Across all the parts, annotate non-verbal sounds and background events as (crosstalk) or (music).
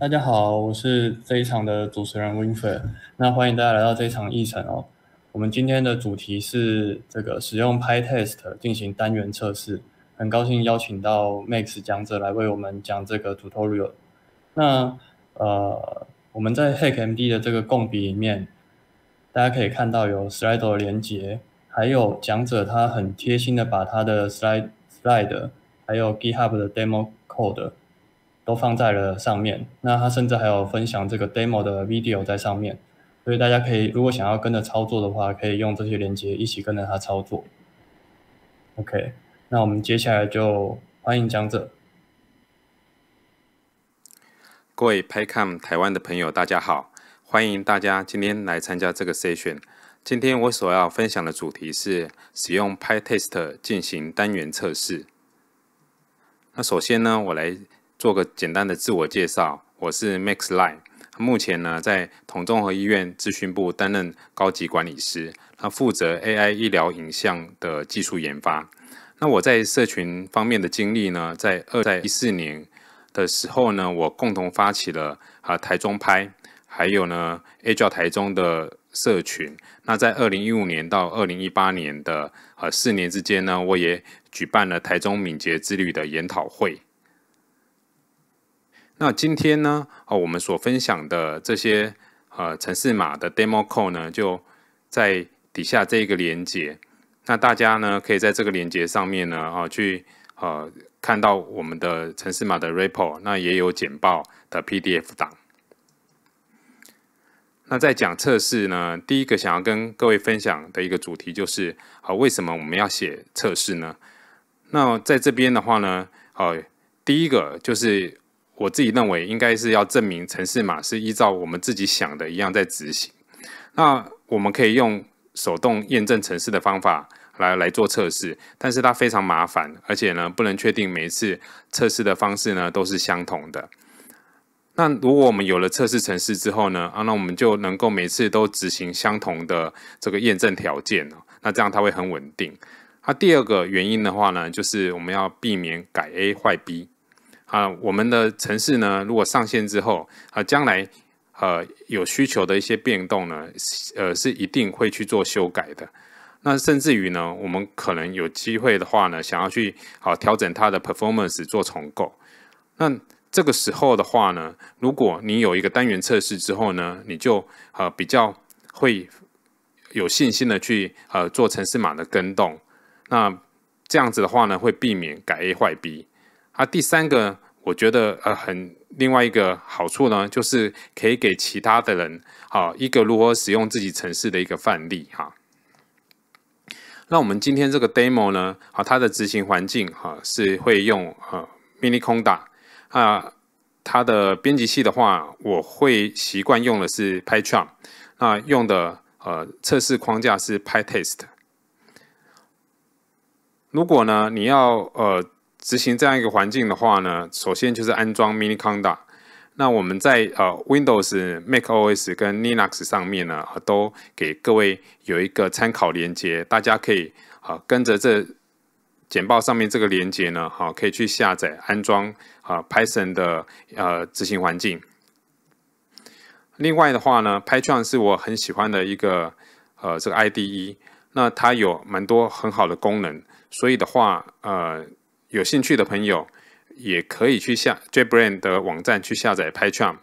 大家好，我是这一场的主持人 Winfer，。那欢迎大家来到这一场议程哦。我们今天的主题是这个使用 PyTest 进行单元测试。很高兴邀请到 Max 讲者来为我们讲这个 tutorial。那呃，我们在 HackMD 的这个共笔里面，大家可以看到有 slide 的连接，还有讲者他很贴心的把他的 Slide Slide 还有 GitHub 的 Demo Code 都放在了上面。那他甚至还有分享这个 Demo 的 Video 在上面。所以大家可以，如果想要跟着操作的话，可以用这些连接一起跟着他操作。OK，那我们接下来就欢迎讲者。各位 PyCom 台湾的朋友，大家好，欢迎大家今天来参加这个 session。今天我所要分享的主题是使用 PyTest 进行单元测试。那首先呢，我来做个简单的自我介绍，我是 Max Line。目前呢，在统综合医院咨询部担任高级管理师，那负责 AI 医疗影像的技术研发。那我在社群方面的经历呢，在二在一四年的时候呢，我共同发起了啊台中拍，还有呢 A 教台中的社群。那在二零一五年到二零一八年的呃四年之间呢，我也举办了台中敏捷之旅的研讨会。那今天呢，哦，我们所分享的这些呃城市码的 demo code 呢，就在底下这一个连接。那大家呢，可以在这个连接上面呢，啊，去呃看到我们的城市码的 repo，那也有简报的 PDF 档。那在讲测试呢，第一个想要跟各位分享的一个主题就是，啊，为什么我们要写测试呢？那在这边的话呢，呃，第一个就是。我自己认为应该是要证明城市码是依照我们自己想的一样在执行。那我们可以用手动验证城市的方法来来做测试，但是它非常麻烦，而且呢不能确定每一次测试的方式呢都是相同的。那如果我们有了测试城市之后呢，啊，那我们就能够每次都执行相同的这个验证条件那这样它会很稳定。那第二个原因的话呢，就是我们要避免改 A 坏 B。啊，我们的城市呢，如果上线之后，啊，将来呃有需求的一些变动呢，呃是一定会去做修改的。那甚至于呢，我们可能有机会的话呢，想要去好调整它的 performance 做重构。那这个时候的话呢，如果你有一个单元测试之后呢，你就呃比较会有信心的去呃做城市码的跟动。那这样子的话呢，会避免改 A 坏 B。啊，第三个，我觉得呃很另外一个好处呢，就是可以给其他的人啊一个如何使用自己城市的一个范例哈。那我们今天这个 demo 呢，啊它的执行环境哈是会用呃 Mini Conda 啊，它的编辑器的话，我会习惯用的是 PyCharm，那用的呃测试框架是 PyTest。如果呢你要呃执行这样一个环境的话呢，首先就是安装 Mini Conda。那我们在呃 Windows、Mac OS 跟 Linux 上面呢，都给各位有一个参考连接，大家可以啊跟着这简报上面这个连接呢，好可以去下载安装啊 Python 的呃执行环境。另外的话呢，Python 是我很喜欢的一个呃这个 IDE，那它有蛮多很好的功能，所以的话呃。有兴趣的朋友也可以去下 JetBrains 的网站去下载 PyCharm。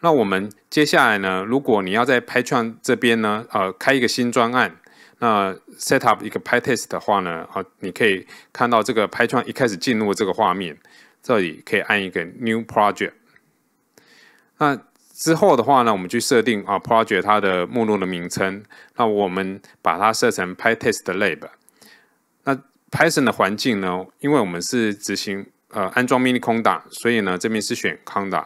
那我们接下来呢，如果你要在 PyCharm 这边呢，呃，开一个新专案，那 set up 一个 PyTest 的话呢，啊，你可以看到这个 PyCharm 一开始进入这个画面，这里可以按一个 New Project。那之后的话呢，我们去设定啊 Project 它的目录的名称，那我们把它设成 PyTest Lab。Python 的环境呢，因为我们是执行呃安装 Mini Conda，所以呢这边是选 Conda。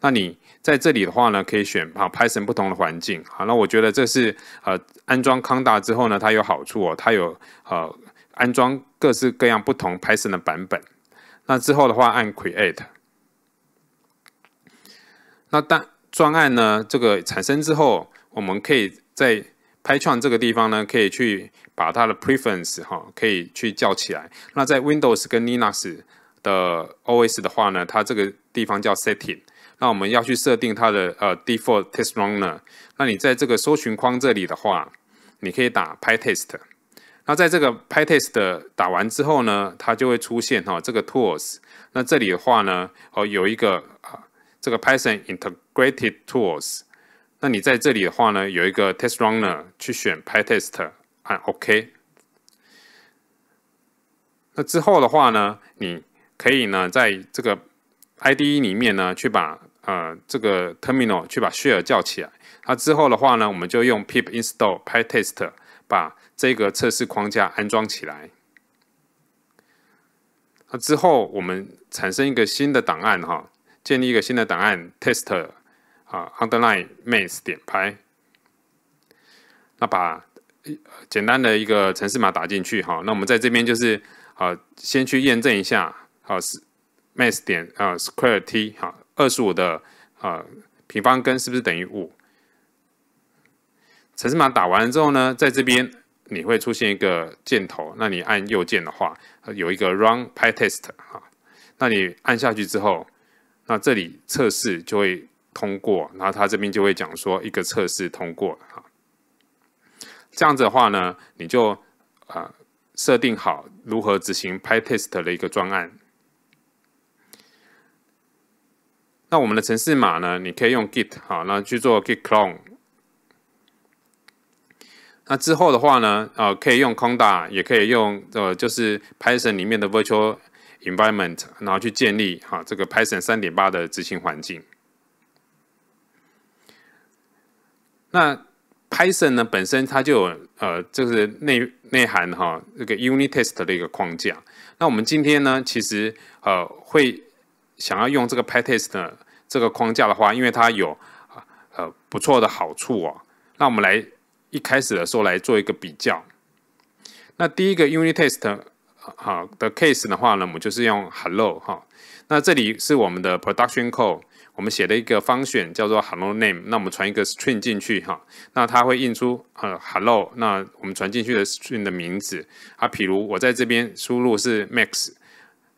那你在这里的话呢，可以选啊 Python 不同的环境。好，那我觉得这是呃安装 Conda 之后呢，它有好处哦，它有呃安装各式各样不同 Python 的版本。那之后的话按 Create。那当专案呢这个产生之后，我们可以在 Python 这个地方呢，可以去把它的 preference 哈，可以去叫起来。那在 Windows 跟 Linux 的 OS 的话呢，它这个地方叫 Setting，那我们要去设定它的呃 Default Test Runner。那你在这个搜寻框这里的话，你可以打 PyTest。那在这个 PyTest 打完之后呢，它就会出现哈这个 Tools。那这里的话呢，哦有一个啊这个 Python Integrated Tools。那你在这里的话呢，有一个 Test Runner 去选 PyTest，按 OK。那之后的话呢，你可以呢在这个 IDE 里面呢去把呃这个 Terminal 去把 Share 叫起来。那之后的话呢，我们就用 pip install PyTest 把这个测试框架安装起来。那之后，我们产生一个新的档案哈，建立一个新的档案 test 啊 underline math 点 py。那把简单的一个程式码打进去哈。那我们在这边就是啊，先去验证一下啊是 math 点啊 square t 哈，二十五的啊平方根是不是等于五？程式码打完之后呢，在这边。你会出现一个箭头，那你按右键的话，有一个 Run PyTest 哈，那你按下去之后，那这里测试就会通过，然后它这边就会讲说一个测试通过。这样子的话呢，你就啊设定好如何执行 PyTest 的一个专案。那我们的程式码呢，你可以用 Git 好，那去做 Git clone。那之后的话呢，呃，可以用 Conda，也可以用呃，就是 Python 里面的 Virtual Environment，然后去建立哈这个 Python 三点八的执行环境。那 Python 呢本身它就有呃，就是内内涵哈这个 Unit Test 的一个框架。那我们今天呢，其实呃会想要用这个 PyTest 这个框架的话，因为它有呃不错的好处哦。那我们来。一开始的时候来做一个比较，那第一个 unit test 好的 case 的话呢，我们就是用 hello 哈，那这里是我们的 production code，我们写了一个方选叫做 hello name，那我们传一个 string 进去哈，那它会印出呃 hello，那我们传进去的 string 的名字。啊，譬如我在这边输入是 max，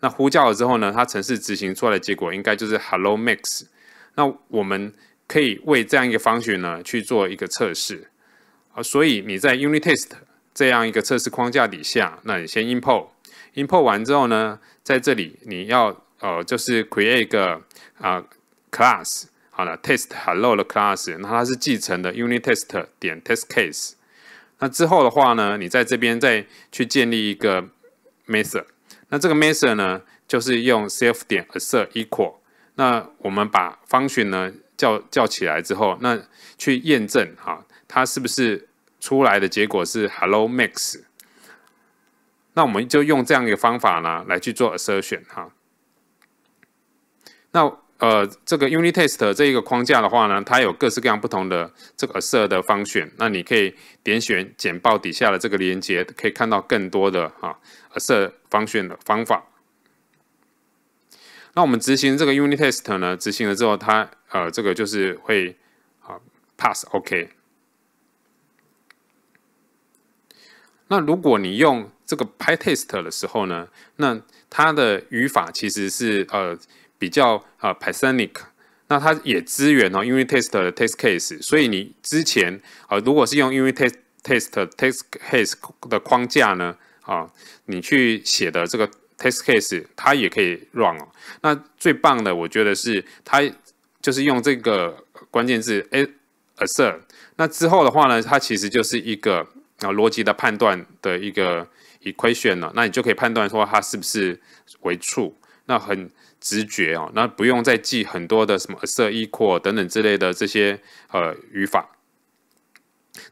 那呼叫了之后呢，它程式执行出来的结果应该就是 hello max，那我们可以为这样一个方选呢去做一个测试。啊，所以你在 unit test 这样一个测试框架底下，那你先 import，import 完之后呢，在这里你要呃就是 create 一个啊 class，好了，test hello 的 class，那它是继承的 unit test 点 test case。那之后的话呢，你在这边再去建立一个 method，那这个 method 呢，就是用 self 点 assert equal。那我们把 function 呢叫叫起来之后，那去验证哈。它是不是出来的结果是 Hello Max？那我们就用这样一个方法呢来去做 assertion 哈。那呃，这个 Unit Test 这一个框架的话呢，它有各式各样不同的这个 assert 的方选。那你可以点选简报底下的这个连接，可以看到更多的哈 assert 方选的方法。那我们执行这个 Unit Test 呢，执行了之后，它呃这个就是会啊 pass OK。那如果你用这个 PyTest 的时候呢，那它的语法其实是呃比较呃 Pythonic，那它也支援哦 Unit Test 的 Test Case，所以你之前啊如果是用 Unit Test Test Test Case 的框架呢啊，你去写的这个 Test Case 它也可以 run 哦。那最棒的我觉得是它就是用这个关键字 assert，那之后的话呢，它其实就是一个。啊，逻辑的判断的一个 equation 呢，那你就可以判断说它是不是为 true，那很直觉哦，那不用再记很多的什么 assert equal 等等之类的这些呃语法。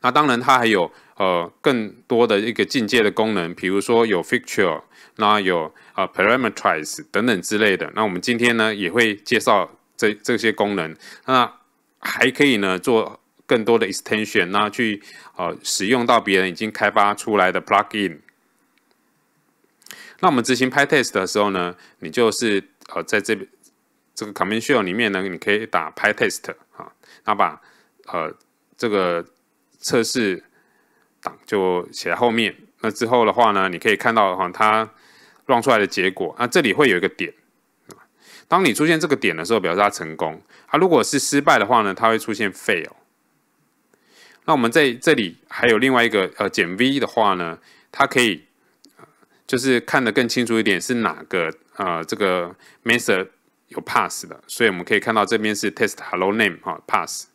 那当然它还有呃更多的一个进阶的功能，比如说有 feature，那有呃 parameterize 等等之类的。那我们今天呢也会介绍这这些功能，那还可以呢做。更多的 extension，那去呃使用到别人已经开发出来的 plugin。那我们执行 PyTest 的时候呢，你就是呃在这边这个 command shell 里面呢，你可以打 PyTest 啊，那把呃这个测试档就写在后面。那之后的话呢，你可以看到哈，它 run 出来的结果，那这里会有一个点当你出现这个点的时候，表示它成功。它如果是失败的话呢，它会出现 fail。那我们在这里还有另外一个呃减 v 的话呢，它可以就是看得更清楚一点是哪个呃这个 method 有 pass 的，所以我们可以看到这边是 test hello name 哈 pass。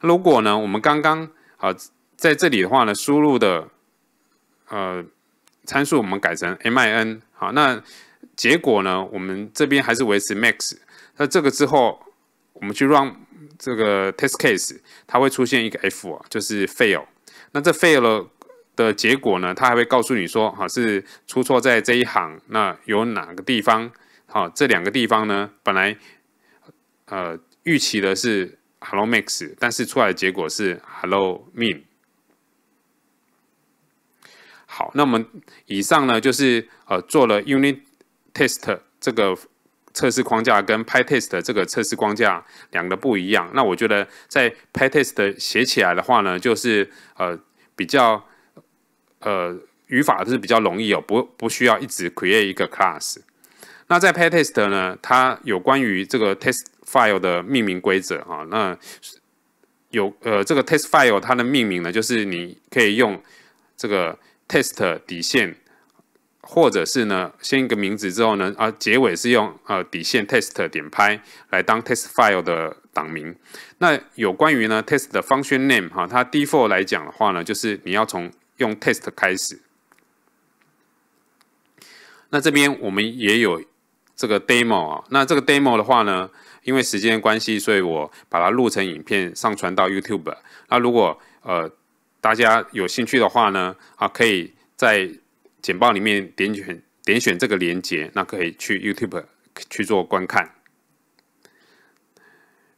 如果呢我们刚刚啊在这里的话呢输入的呃参数我们改成 min 好那。结果呢，我们这边还是维持 max。那这个之后，我们去 run 这个 test case，它会出现一个 f，就是 fail。那这 fail 的结果呢，它还会告诉你说，哈，是出错在这一行。那有哪个地方？好，这两个地方呢，本来呃预期的是 hello max，但是出来的结果是 hello mean。好，那我们以上呢，就是呃做了 unit。Test 这个测试框架跟 PyTest 这个测试框架两个不一样。那我觉得在 PyTest 写起来的话呢，就是呃比较呃语法是比较容易哦，不不需要一直 create 一个 class。那在 PyTest 呢，它有关于这个 test file 的命名规则啊。那有呃这个 test file 它的命名呢，就是你可以用这个 test 底线。或者是呢，先一个名字之后呢，啊，结尾是用呃底线 test 点拍来当 test file 的档名。那有关于呢 test 的 function name 哈，它 default 来讲的话呢，就是你要从用 test 开始。那这边我们也有这个 demo 啊，那这个 demo 的话呢，因为时间关系，所以我把它录成影片上传到 YouTube。那如果呃大家有兴趣的话呢，啊，可以在简报里面点选点选这个连接，那可以去 YouTube 去做观看。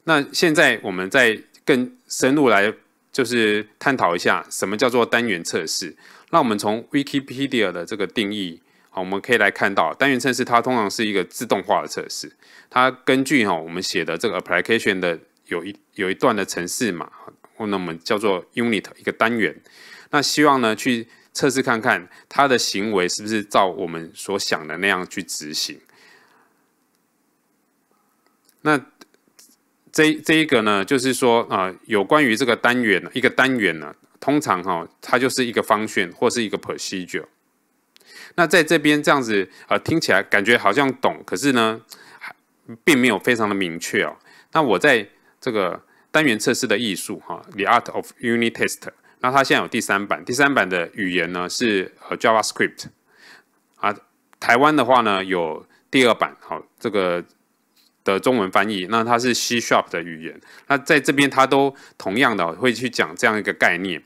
那现在我们再更深入来就是探讨一下什么叫做单元测试。那我们从 Wikipedia 的这个定义，好，我们可以来看到单元测试它通常是一个自动化的测试，它根据哈我们写的这个 application 的有一有一段的程式码，那我们叫做 unit 一个单元，那希望呢去。测试看看它的行为是不是照我们所想的那样去执行。那这这一个呢，就是说啊，有关于这个单元一个单元呢，通常哈，它就是一个方选或是一个 procedure。那在这边这样子啊，听起来感觉好像懂，可是呢，并没有非常的明确哦。那我在这个单元测试的艺术哈，The Art of Unit Test。那它现在有第三版，第三版的语言呢是呃 JavaScript 啊，台湾的话呢有第二版，好这个的中文翻译，那它是 C Sharp 的语言，那在这边它都同样的会去讲这样一个概念，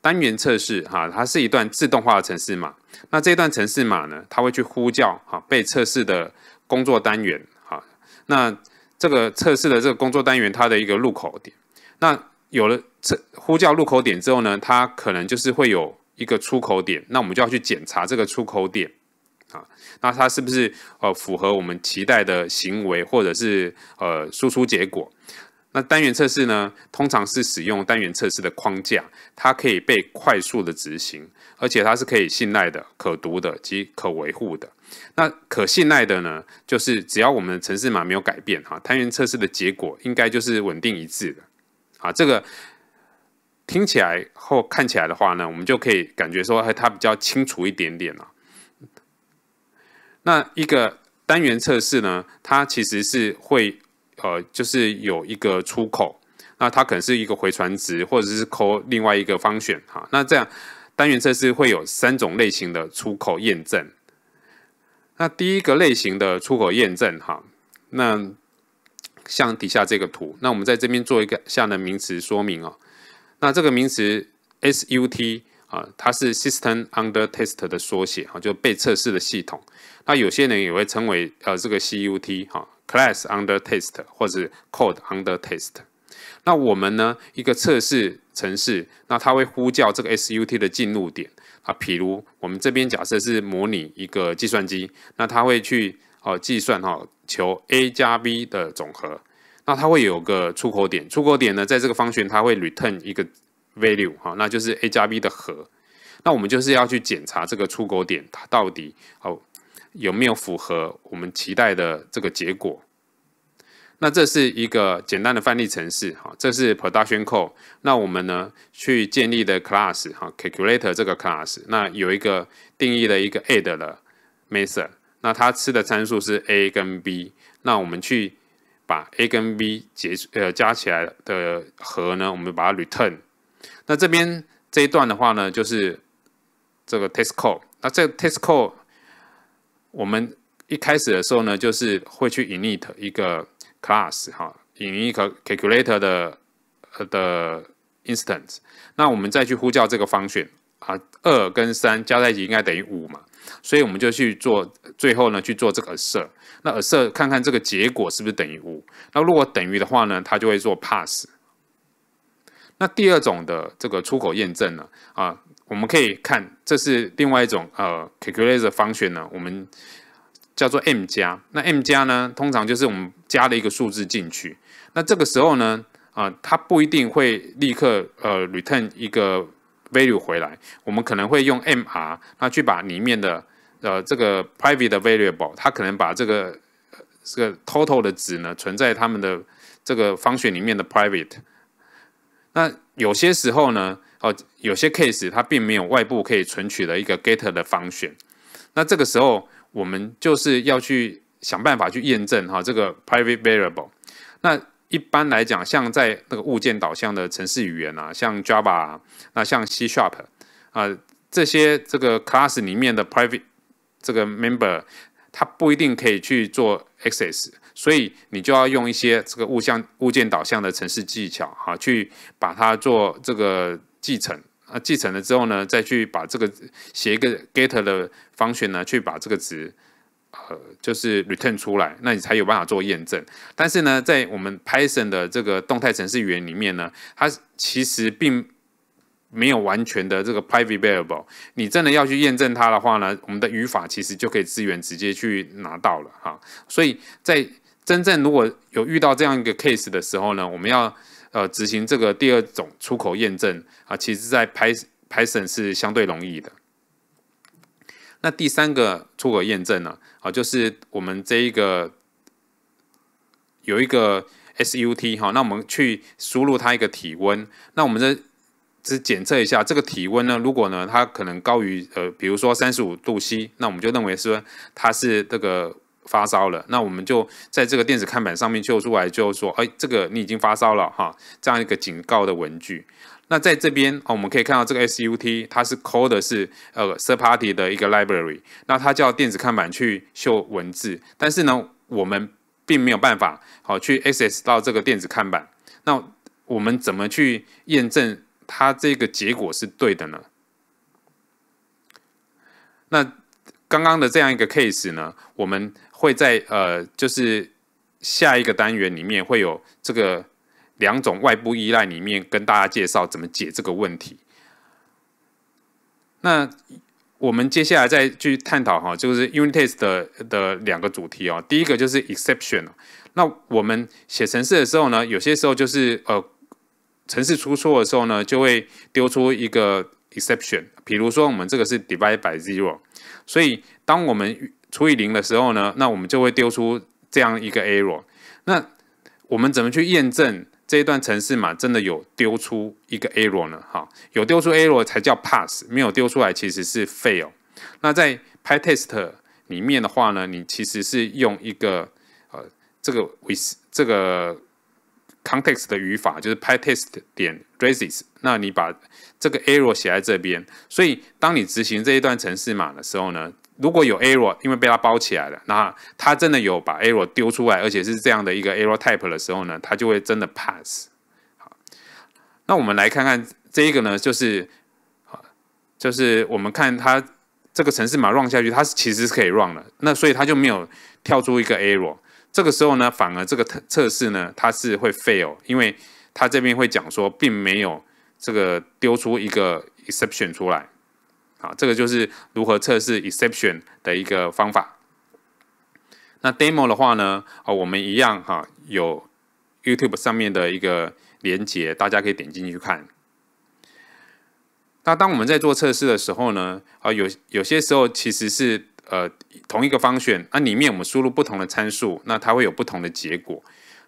单元测试哈，它是一段自动化的程式码，那这段程式码呢，它会去呼叫哈被测试的工作单元，哈，那这个测试的这个工作单元它的一个入口点，那有了测呼叫入口点之后呢，它可能就是会有一个出口点，那我们就要去检查这个出口点啊，那它是不是呃符合我们期待的行为，或者是呃输出结果？那单元测试呢，通常是使用单元测试的框架，它可以被快速的执行，而且它是可以信赖的、可读的及可维护的。那可信赖的呢，就是只要我们的程式码没有改变哈，单元测试的结果应该就是稳定一致的。啊，这个听起来或看起来的话呢，我们就可以感觉说，它比较清楚一点点了。那一个单元测试呢，它其实是会呃，就是有一个出口，那它可能是一个回传值，或者是扣另外一个方选哈。那这样单元测试会有三种类型的出口验证。那第一个类型的出口验证哈，那。像底下这个图，那我们在这边做一个下的名词说明哦。那这个名词 SUT 啊，它是 System Under Test 的缩写啊，就被测试的系统。那有些人也会称为呃这个 CUT 哈，Class Under Test 或者 Code Under Test。那我们呢一个测试程式，那它会呼叫这个 SUT 的进入点啊，譬如我们这边假设是模拟一个计算机，那它会去。哦，计算哈，求 a 加 b 的总和，那它会有个出口点，出口点呢，在这个方旋它会 return 一个 value 哈，那就是 a 加 b 的和。那我们就是要去检查这个出口点它到底哦有没有符合我们期待的这个结果。那这是一个简单的范例程式，哈，这是 production code。那我们呢去建立的 class，哈，calculator 这个 class，那有一个定义的一个 add 的 method，那它吃的参数是 a 跟 b，那我们去把 a 跟 b 结呃加起来的和呢，我们把它 return。那这边这一段的话呢，就是这个 test code。那这 test code 我们一开始的时候呢，就是会去 init 一个 class 哈，引一个 calculator 的的 instance，那我们再去呼叫这个方选啊，二跟三加在一起应该等于五嘛，所以我们就去做最后呢去做这个 assert，那 assert 看看这个结果是不是等于五，那如果等于的话呢，它就会做 pass。那第二种的这个出口验证呢啊，我们可以看这是另外一种呃 calculator 方选呢，我们。叫做 m 加，那 m 加呢，通常就是我们加了一个数字进去。那这个时候呢，啊，它不一定会立刻呃 return 一个 value 回来，我们可能会用 mr，那去把里面的呃这个 private variable，它可能把这个这个 total 的值呢存在他们的这个方选里面的 private。那有些时候呢，哦，有些 case 它并没有外部可以存取的一个 get 的方选，那这个时候。我们就是要去想办法去验证哈这个 private variable。那一般来讲，像在那个物件导向的程式语言啊，像 Java，啊那像 C Sharp 啊这些这个 class 里面的 private 这个 member，它不一定可以去做 access，所以你就要用一些这个物向物件导向的程式技巧哈，去把它做这个继承。啊，继承了之后呢，再去把这个写一个 get 的方选呢，去把这个值，呃，就是 return 出来，那你才有办法做验证。但是呢，在我们 Python 的这个动态程式语言里面呢，它其实并没有完全的这个 private variable。你真的要去验证它的话呢，我们的语法其实就可以资源直接去拿到了哈。所以在真正如果有遇到这样一个 case 的时候呢，我们要。呃，执行这个第二种出口验证啊，其实在 Python 是相对容易的。那第三个出口验证呢，啊，就是我们这一个有一个 SUT 哈，那我们去输入它一个体温，那我们这只检测一下这个体温呢，如果呢它可能高于呃，比如说三十五度 C，那我们就认为是它是这个。发烧了，那我们就在这个电子看板上面就出来，就说，哎，这个你已经发烧了哈，这样一个警告的文具。那在这边，我们可以看到这个 SUT 它是 call 的是呃 third party 的一个 library，那它叫电子看板去秀文字，但是呢，我们并没有办法好去 access 到这个电子看板。那我们怎么去验证它这个结果是对的呢？那刚刚的这样一个 case 呢，我们。会在呃，就是下一个单元里面会有这个两种外部依赖里面跟大家介绍怎么解这个问题。那我们接下来再去探讨哈，就是 unit test 的的两个主题哦。第一个就是 exception。那我们写程式的时候呢，有些时候就是呃，程式出错的时候呢，就会丢出一个 exception。比如说我们这个是 divide by zero，所以当我们除以零的时候呢，那我们就会丢出这样一个 error。那我们怎么去验证这一段程式码真的有丢出一个 error 呢？哈，有丢出 error 才叫 pass，没有丢出来其实是 fail。那在 PyTest 里面的话呢，你其实是用一个呃这个 with 这个 context 的语法，就是 PyTest 点 raises。那你把这个 error 写在这边，所以当你执行这一段程式码的时候呢？如果有 error，因为被它包起来了，那它真的有把 error 丢出来，而且是这样的一个 error type 的时候呢，它就会真的 pass。好，那我们来看看这一个呢，就是就是我们看它这个程式码 run 下去，它其实是可以 run 的，那所以它就没有跳出一个 error。这个时候呢，反而这个测试呢，它是会 fail，因为它这边会讲说，并没有这个丢出一个 exception 出来。啊，这个就是如何测试 exception 的一个方法。那 demo 的话呢，啊，我们一样哈，有 YouTube 上面的一个连接，大家可以点进去看。那当我们在做测试的时候呢，啊有有些时候其实是呃同一个方选，那里面我们输入不同的参数，那它会有不同的结果。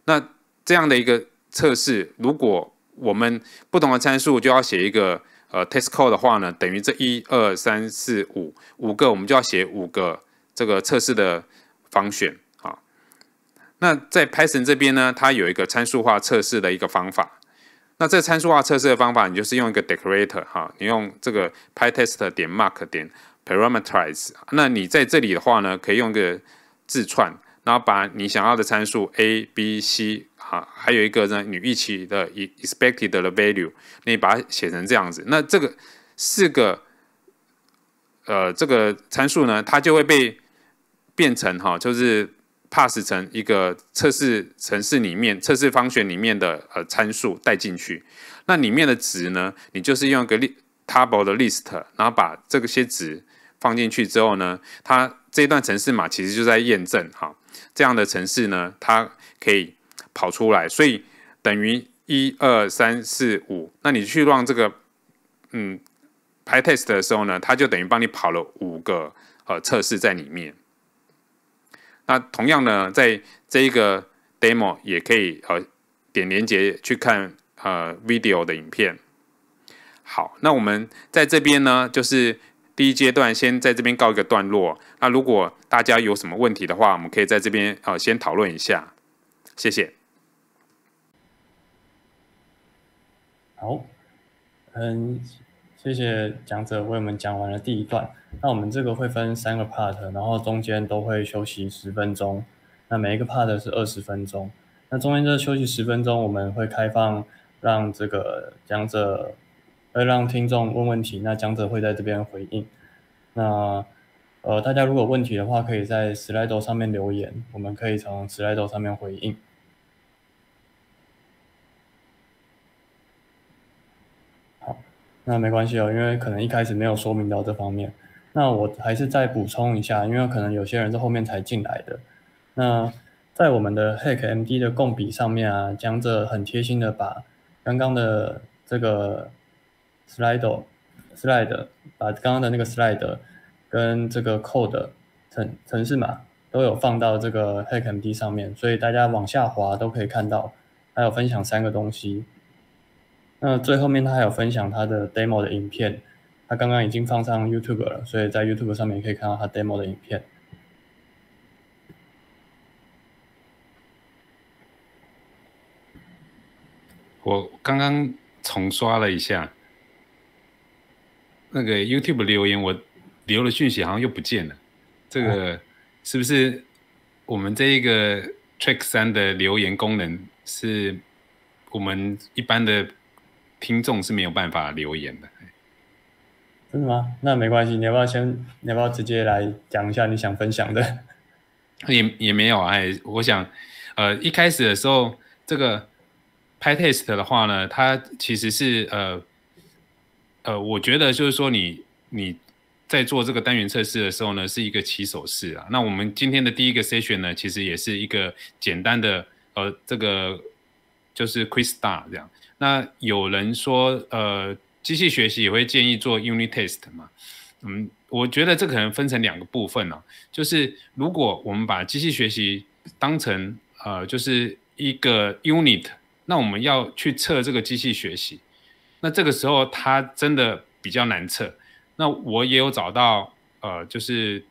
那这样的一个测试，如果我们不同的参数就要写一个呃 test code 的话呢，等于这一二三四五五个，我们就要写五个这个测试的方选啊。那在 Python 这边呢，它有一个参数化测试的一个方法。那这参数化测试的方法，你就是用一个 decorator 哈，你用这个 pytest 点 mark 点 parameterize。那你在这里的话呢，可以用个字串，然后把你想要的参数 a、b、c 哈，还有一个呢你预期的 expected 的 value，你把它写成这样子。那这个四个呃这个参数呢，它就会被变成哈，就是。pass 成一个测试程式里面测试方选里面的呃参数带进去，那里面的值呢，你就是用一个 table 的 list，然后把这个些值放进去之后呢，它这一段程式码其实就在验证哈，这样的程式呢，它可以跑出来，所以等于一二三四五，那你去让这个嗯 pytest 的时候呢，它就等于帮你跑了五个呃测试在里面。那同样呢，在这一个 demo 也可以呃点连接去看呃 video 的影片。好，那我们在这边呢，就是第一阶段先在这边告一个段落。那如果大家有什么问题的话，我们可以在这边呃先讨论一下。谢谢。好，嗯。谢谢讲者为我们讲完了第一段。那我们这个会分三个 part，然后中间都会休息十分钟。那每一个 part 是二十分钟。那中间这休息十分钟，我们会开放让这个讲者，会让听众问问题。那讲者会在这边回应。那呃，大家如果问题的话，可以在 Slido 上面留言，我们可以从 Slido 上面回应。那没关系哦，因为可能一开始没有说明到这方面。那我还是再补充一下，因为可能有些人是后面才进来的。那在我们的 Hack MD 的共笔上面啊，江浙很贴心的把刚刚的这个 slide slide 把刚刚的那个 slide 跟这个 code 程程式码都有放到这个 Hack MD 上面，所以大家往下滑都可以看到，还有分享三个东西。那最后面他还有分享他的 demo 的影片，他刚刚已经放上 YouTube 了，所以在 YouTube 上面可以看到他 demo 的影片。我刚刚重刷了一下那个 YouTube 留言，我留了讯息好像又不见了，这个是不是我们这一个 Track 三的留言功能是我们一般的？听众是没有办法留言的，真的吗？那没关系，你要不要先，你要不要直接来讲一下你想分享的？也也没有啊，哎，我想，呃，一开始的时候，这个 PyTest 的话呢，它其实是呃，呃，我觉得就是说你你在做这个单元测试的时候呢，是一个起手式啊。那我们今天的第一个 session 呢，其实也是一个简单的呃，这个就是 start 这样。那有人说，呃，机器学习也会建议做 unit test 嘛？嗯，我觉得这可能分成两个部分哦。就是如果我们把机器学习当成呃，就是一个 unit，那我们要去测这个机器学习，那这个时候它真的比较难测。那我也有找到呃，就是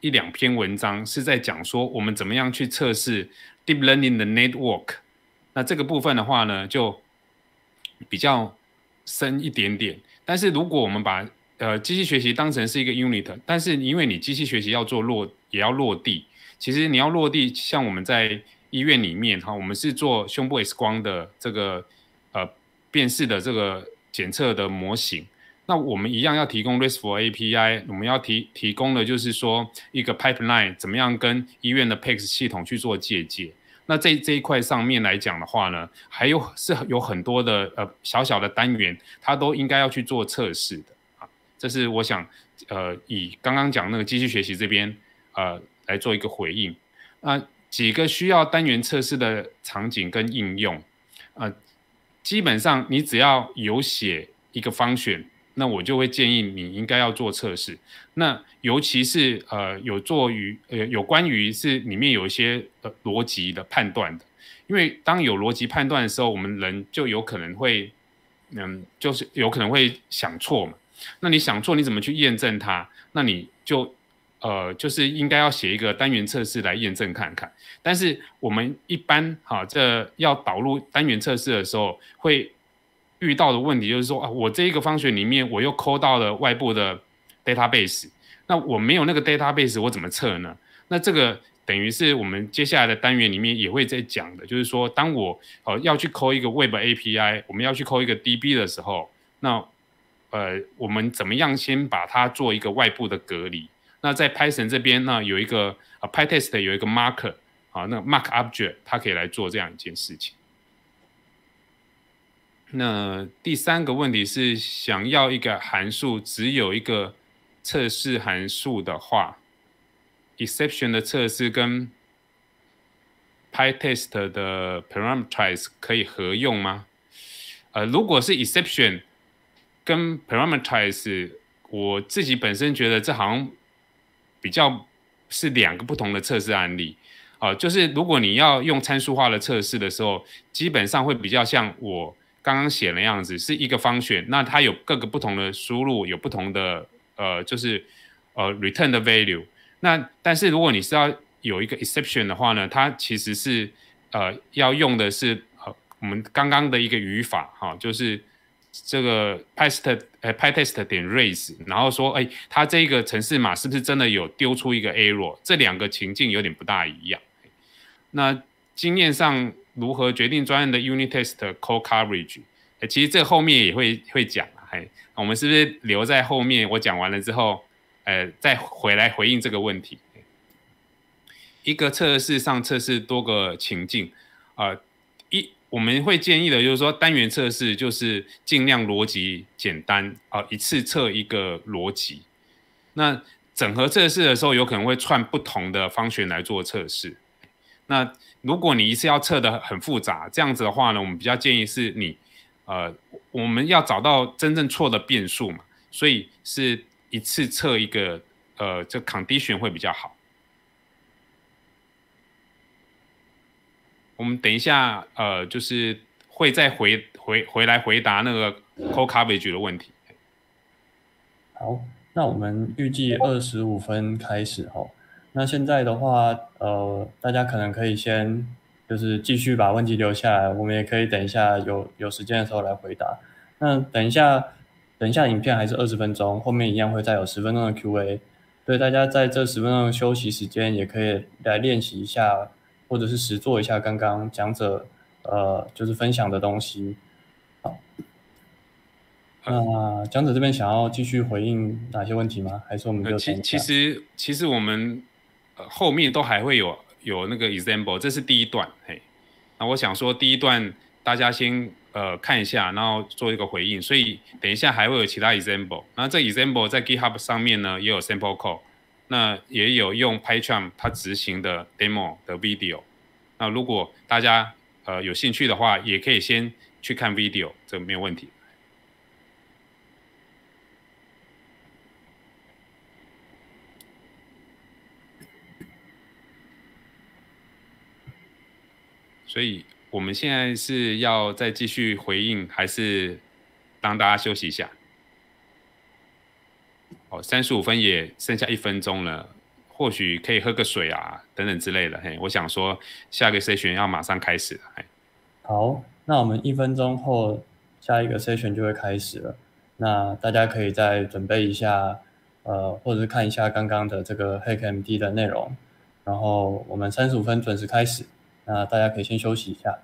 一两篇文章是在讲说我们怎么样去测试 deep learning 的 network。那这个部分的话呢，就比较深一点点，但是如果我们把呃机器学习当成是一个 unit，但是因为你机器学习要做落也要落地，其实你要落地，像我们在医院里面哈，我们是做胸部 X 光的这个呃辨识的这个检测的模型，那我们一样要提供 RESTful API，我们要提提供的就是说一个 pipeline 怎么样跟医院的 PACS 系统去做借鉴。那这这一块上面来讲的话呢，还有是有很多的呃小小的单元，它都应该要去做测试的啊。这是我想呃以刚刚讲那个机器学习这边呃来做一个回应。那几个需要单元测试的场景跟应用，呃，基本上你只要有写一个方选，那我就会建议你应该要做测试。那尤其是呃有做于呃有关于是里面有一些呃逻辑的判断的，因为当有逻辑判断的时候，我们人就有可能会嗯就是有可能会想错嘛。那你想错，你怎么去验证它？那你就。呃，就是应该要写一个单元测试来验证看看，但是我们一般哈，这要导入单元测试的时候，会遇到的问题就是说啊，我这一个方选里面我又抠到了外部的 database，那我没有那个 database，我怎么测呢？那这个等于是我们接下来的单元里面也会在讲的，就是说，当我呃要去抠一个 web API，我们要去抠一个 DB 的时候，那呃，我们怎么样先把它做一个外部的隔离？那在 Python 这边，呢有一个啊 PyTest 有一个 marker 啊，那 mark object 它可以来做这样一件事情。那第三个问题是，想要一个函数只有一个测试函数的话，exception 的测试跟 PyTest 的 parameterize 可以合用吗？呃，如果是 exception 跟 parameterize，我自己本身觉得这好像。比较是两个不同的测试案例，啊，就是如果你要用参数化的测试的时候，基本上会比较像我刚刚写的样子，是一个方选，那它有各个不同的输入，有不同的呃，就是呃 return 的 value。那但是如果你是要有一个 exception 的话呢，它其实是呃要用的是呃我们刚刚的一个语法哈，就是。这个 pytest 呃 pytest 点 raise，然后说，哎，它这个城市码是不是真的有丢出一个 error？这两个情境有点不大一样。那经验上如何决定专业的 unit test code coverage？哎，其实这后面也会会讲哎，我们是不是留在后面？我讲完了之后，呃，再回来回应这个问题。一个测试上测试多个情境，啊，一。我们会建议的，就是说单元测试就是尽量逻辑简单啊，一次测一个逻辑。那整合测试的时候，有可能会串不同的方选来做测试。那如果你一次要测的很复杂，这样子的话呢，我们比较建议是你，呃，我们要找到真正错的变数嘛，所以是一次测一个，呃，这 condition 会比较好。我们等一下，呃，就是会再回回回来回答那个 code coverage 的问题。好，那我们预计二十五分开始哈。那现在的话，呃，大家可能可以先就是继续把问题留下来，我们也可以等一下有有时间的时候来回答。那等一下，等一下影片还是二十分钟，后面一样会再有十分钟的 Q&A。所以大家在这十分钟的休息时间，也可以来练习一下。或者是实做一下刚刚讲者呃就是分享的东西，好，那讲者这边想要继续回应哪些问题吗？还是我们就其其实其实我们呃后面都还会有有那个 example，这是第一段，嘿，那我想说第一段大家先呃看一下，然后做一个回应，所以等一下还会有其他 example，那这 example 在 GitHub 上面呢也有 sample code。那也有用 PyCharm 它执行的 demo 的 video，那如果大家呃有兴趣的话，也可以先去看 video，这没有问题。所以我们现在是要再继续回应，还是让大家休息一下？哦，三十五分也剩下一分钟了，或许可以喝个水啊，等等之类的。嘿，我想说下一个 session 要马上开始。好，那我们一分钟后下一个 session 就会开始了。那大家可以再准备一下，呃，或者是看一下刚刚的这个 HackMD 的内容。然后我们三十五分准时开始。那大家可以先休息一下。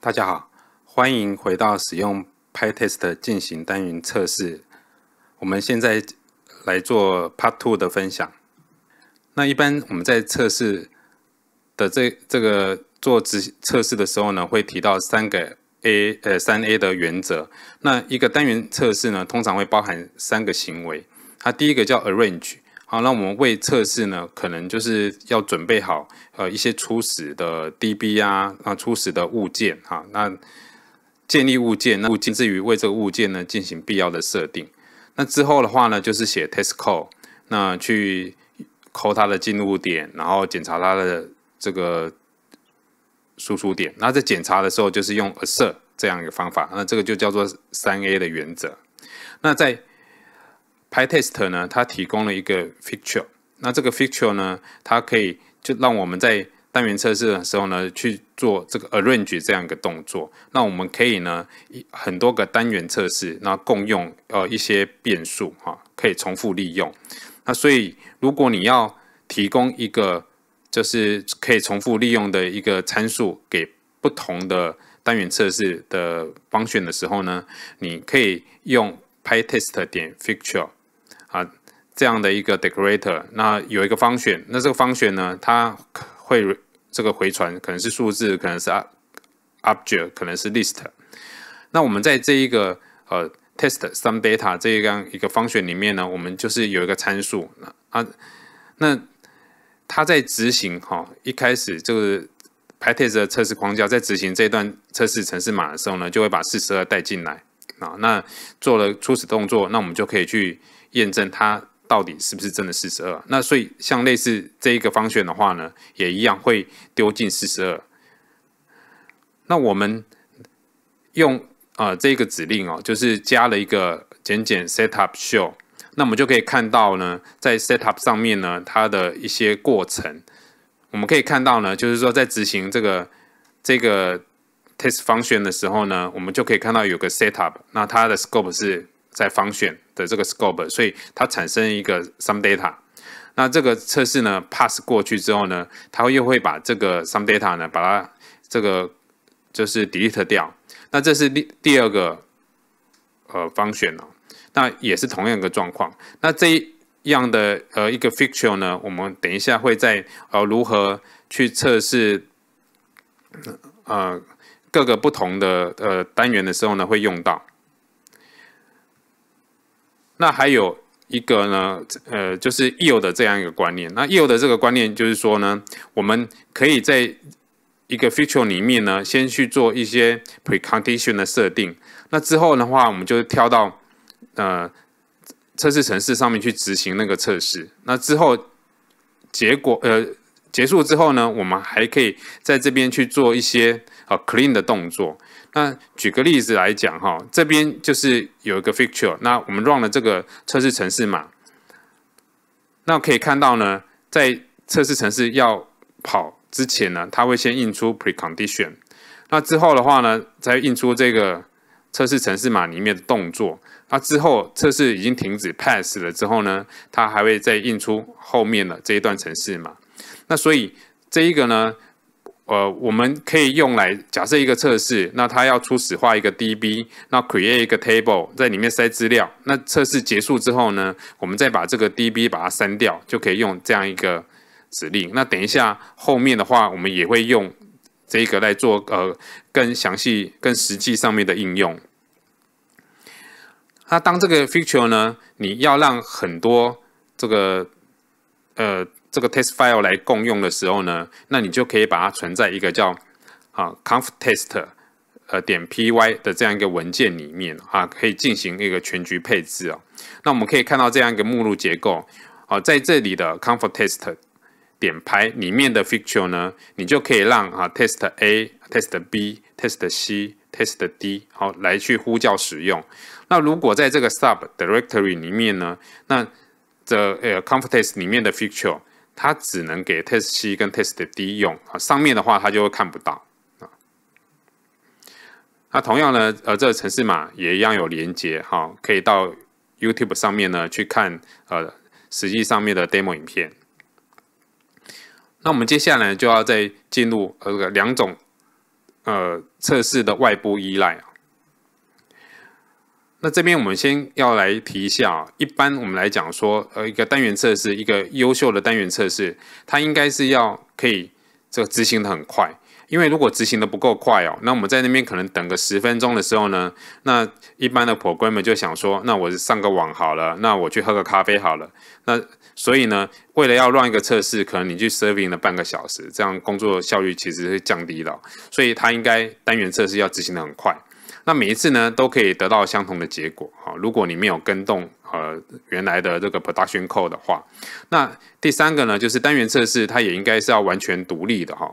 大家好，欢迎回到使用 PyTest 进行单元测试。我们现在来做 Part Two 的分享。那一般我们在测试的这这个做执测试的时候呢，会提到三个 A 呃三 A 的原则。那一个单元测试呢，通常会包含三个行为。它第一个叫 Arrange。好，那我们为测试呢，可能就是要准备好呃一些初始的 DB 啊，啊初始的物件哈，那建立物件，那甚至于为这个物件呢进行必要的设定。那之后的话呢，就是写 test code，那去抠它的进入点，然后检查它的这个输出点。那在检查的时候，就是用 assert 这样一个方法，那这个就叫做三 A 的原则。那在 PyTest 呢，它提供了一个 feature，那这个 feature 呢，它可以就让我们在单元测试的时候呢，去做这个 arrange 这样一个动作。那我们可以呢，很多个单元测试，那共用呃一些变数哈，可以重复利用。那所以如果你要提供一个就是可以重复利用的一个参数给不同的单元测试的方选的时候呢，你可以用 PyTest 点 feature。啊，这样的一个 decorator，那有一个方选，那这个方选呢，它会这个回传，可能是数字，可能是 object，可能是 list。那我们在这一个呃 test some data 这样一个方选里面呢，我们就是有一个参数啊，那它在执行哈，一开始这个 PyTest 的测试框架在执行这段测试程式码的时候呢，就会把四十二带进来啊，那做了初始动作，那我们就可以去。验证它到底是不是真的四十二？那所以像类似这一个方选的话呢，也一样会丢进四十二。那我们用啊这个指令哦，就是加了一个简简 setup show，那我们就可以看到呢，在 setup 上面呢，它的一些过程，我们可以看到呢，就是说在执行这个这个 test function 的时候呢，我们就可以看到有个 setup，那它的 scope 是在方选。的这个 scope，所以它产生一个 some data，那这个测试呢 pass 过去之后呢，它又会把这个 some data 呢，把它这个就是 delete 掉。那这是第第二个呃方选哦，那也是同样一个状况。那这一样的呃一个 feature 呢，我们等一下会在呃如何去测试呃各个不同的呃单元的时候呢，会用到。那还有一个呢，呃，就是 yield 的这样一个观念。那 yield 的这个观念就是说呢，我们可以在一个 feature 里面呢，先去做一些 precondition 的设定。那之后的话，我们就跳到呃测试程式上面去执行那个测试。那之后结果呃结束之后呢，我们还可以在这边去做一些呃 clean 的动作。那举个例子来讲哈，这边就是有一个 feature，那我们 run 了这个测试程式码，那可以看到呢，在测试程式要跑之前呢，它会先印出 precondition，那之后的话呢，再印出这个测试程式码里面的动作，那之后测试已经停止 pass 了之后呢，它还会再印出后面的这一段程式码，那所以这一个呢。呃，我们可以用来假设一个测试，那它要初始化一个 DB，那 create 一个 table 在里面塞资料。那测试结束之后呢，我们再把这个 DB 把它删掉，就可以用这样一个指令。那等一下后面的话，我们也会用这个来做呃更详细、更实际上面的应用。那当这个 feature 呢，你要让很多这个呃。这个 test file 来共用的时候呢，那你就可以把它存在一个叫啊 conf test 呃点 py 的这样一个文件里面啊，可以进行一个全局配置哦。那我们可以看到这样一个目录结构啊，在这里的 conf test 点排里面的 feature 呢，你就可以让啊 test a、test b、test c、test d 好来去呼叫使用。那如果在这个 sub directory 里面呢，那这呃 conf test 里面的 feature 它只能给 test C 跟 test D 用啊，上面的话它就会看不到啊。那同样呢，呃，这个程式码也一样有连接哈，可以到 YouTube 上面呢去看呃实际上面的 demo 影片。那我们接下来就要再进入呃两种呃测试的外部依赖啊。那这边我们先要来提一下，一般我们来讲说，呃，一个单元测试，一个优秀的单元测试，它应该是要可以这个执行的很快。因为如果执行的不够快哦，那我们在那边可能等个十分钟的时候呢，那一般的 programmer 就想说，那我上个网好了，那我去喝个咖啡好了。那所以呢，为了要让一个测试，可能你去 serving 了半个小时，这样工作效率其实会降低了。所以它应该单元测试要执行的很快。那每一次呢，都可以得到相同的结果。哈，如果你没有跟动呃原来的这个 production code 的话，那第三个呢，就是单元测试，它也应该是要完全独立的哈。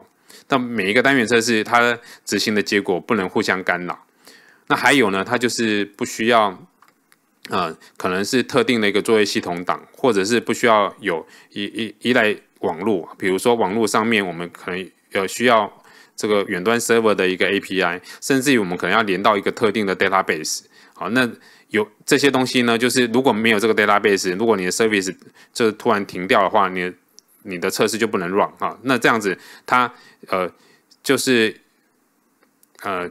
那每一个单元测试，它执行的结果不能互相干扰。那还有呢，它就是不需要，呃，可能是特定的一个作业系统档，或者是不需要有依依依赖网络。比如说网络上面，我们可能有需要这个远端 server 的一个 API，甚至于我们可能要连到一个特定的 database。好，那有这些东西呢，就是如果没有这个 database，如果你的 service 就突然停掉的话，你你的测试就不能 run 啊。那这样子它。呃，就是呃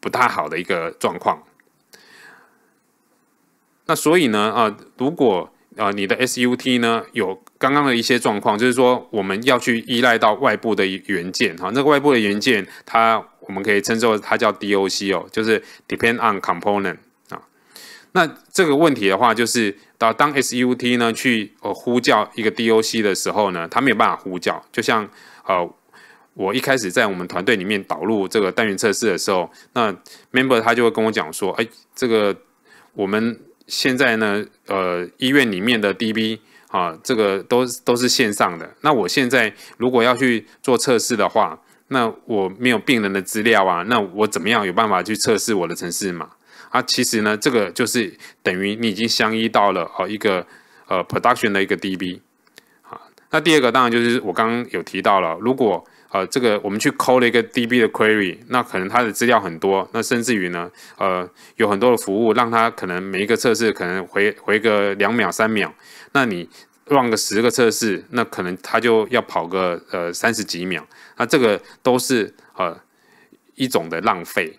不太好的一个状况。那所以呢，啊，如果呃你的 SUT 呢有刚刚的一些状况，就是说我们要去依赖到外部的元件哈，那个外部的元件它我们可以称作它叫 DOC 哦，就是 Depend on Component 啊。那这个问题的话，就是当当 SUT 呢去呃呼叫一个 DOC 的时候呢，它没有办法呼叫，就像呃。我一开始在我们团队里面导入这个单元测试的时候，那 member 他就会跟我讲说，哎，这个我们现在呢，呃，医院里面的 DB 啊，这个都都是线上的。那我现在如果要去做测试的话，那我没有病人的资料啊，那我怎么样有办法去测试我的城市码？啊，其实呢，这个就是等于你已经相依到了哦一个呃 production 的一个 DB。啊，那第二个当然就是我刚刚有提到了，如果呃，这个我们去抠了一个 DB 的 query，那可能它的资料很多，那甚至于呢，呃，有很多的服务，让它可能每一个测试可能回回个两秒三秒，那你 run 个十个测试，那可能它就要跑个呃三十几秒，那这个都是呃一种的浪费。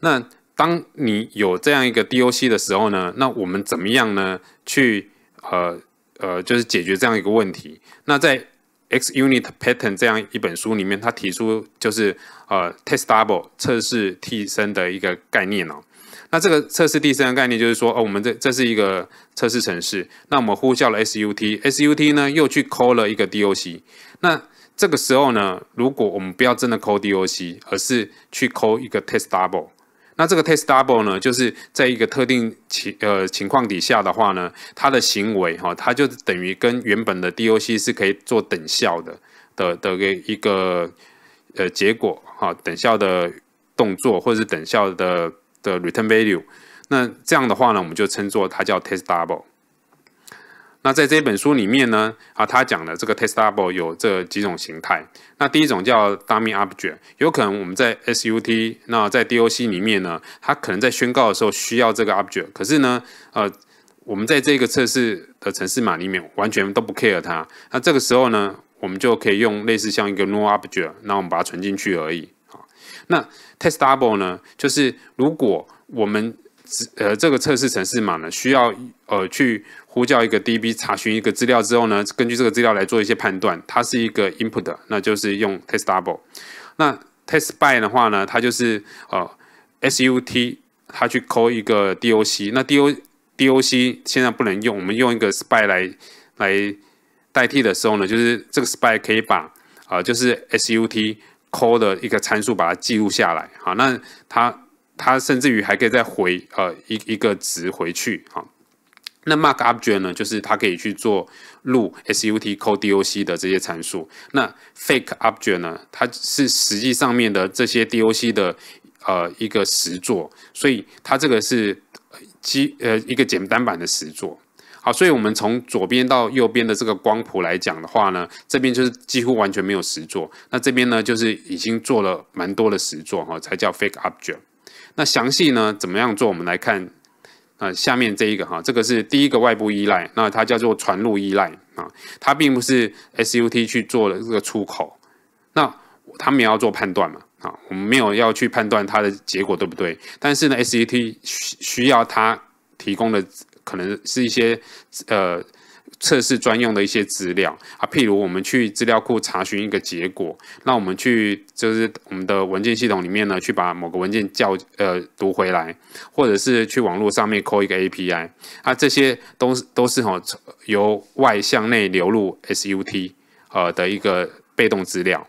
那当你有这样一个 DOC 的时候呢，那我们怎么样呢？去呃。呃，就是解决这样一个问题。那在 X Unit Pattern 这样一本书里面，他提出就是呃 Test Double 测试替身的一个概念哦。那这个测试替身的概念就是说，哦，我们这这是一个测试程式，那我们呼叫了 SUT，SUT 呢又去 call 了一个 DOC。那这个时候呢，如果我们不要真的 call DOC，而是去 call 一个 Test Double。那这个 test double 呢，就是在一个特定情呃情况底下的话呢，它的行为哈，它就等于跟原本的 DOC 是可以做等效的的的一个呃结果哈，等效的动作或者是等效的的 return value。那这样的话呢，我们就称作它叫 test double。那在这本书里面呢，啊，他讲的这个 test double 有这几种形态。那第一种叫 dummy object，有可能我们在 SUT，那在 DOC 里面呢，它可能在宣告的时候需要这个 object，可是呢，呃，我们在这个测试的程式码里面完全都不 care 它。那这个时候呢，我们就可以用类似像一个 no object，那我们把它存进去而已。啊，那 test double 呢，就是如果我们呃这个测试程式码呢需要呃去呼叫一个 DB 查询一个资料之后呢，根据这个资料来做一些判断，它是一个 input，那就是用 test double。那 test by 的话呢，它就是呃 SUT 它去 call 一个 DOC，那 DO DOC 现在不能用，我们用一个 spy 来来代替的时候呢，就是这个 spy 可以把啊就是 SUT call 的一个参数把它记录下来，好，那它它甚至于还可以再回呃一一个值回去，好。那 mark object 呢，就是它可以去做录 SUTCO DOC 的这些参数。那 fake object 呢，它是实际上面的这些 DOC 的呃一个实作，所以它这个是基呃一个简单版的实作。好，所以我们从左边到右边的这个光谱来讲的话呢，这边就是几乎完全没有实作。那这边呢，就是已经做了蛮多的实作哈，才叫 fake object。那详细呢怎么样做？我们来看。那下面这一个哈，这个是第一个外部依赖，那它叫做传入依赖啊，它并不是 SUT 去做的这个出口，那他们也要做判断嘛啊，我们没有要去判断它的结果对不对，但是呢，SUT 需需要它提供的可能是一些呃。测试专用的一些资料啊，譬如我们去资料库查询一个结果，那我们去就是我们的文件系统里面呢，去把某个文件叫呃读回来，或者是去网络上面抠一个 API，啊，这些都是都是哈由外向内流入 SUT 呃的一个被动资料。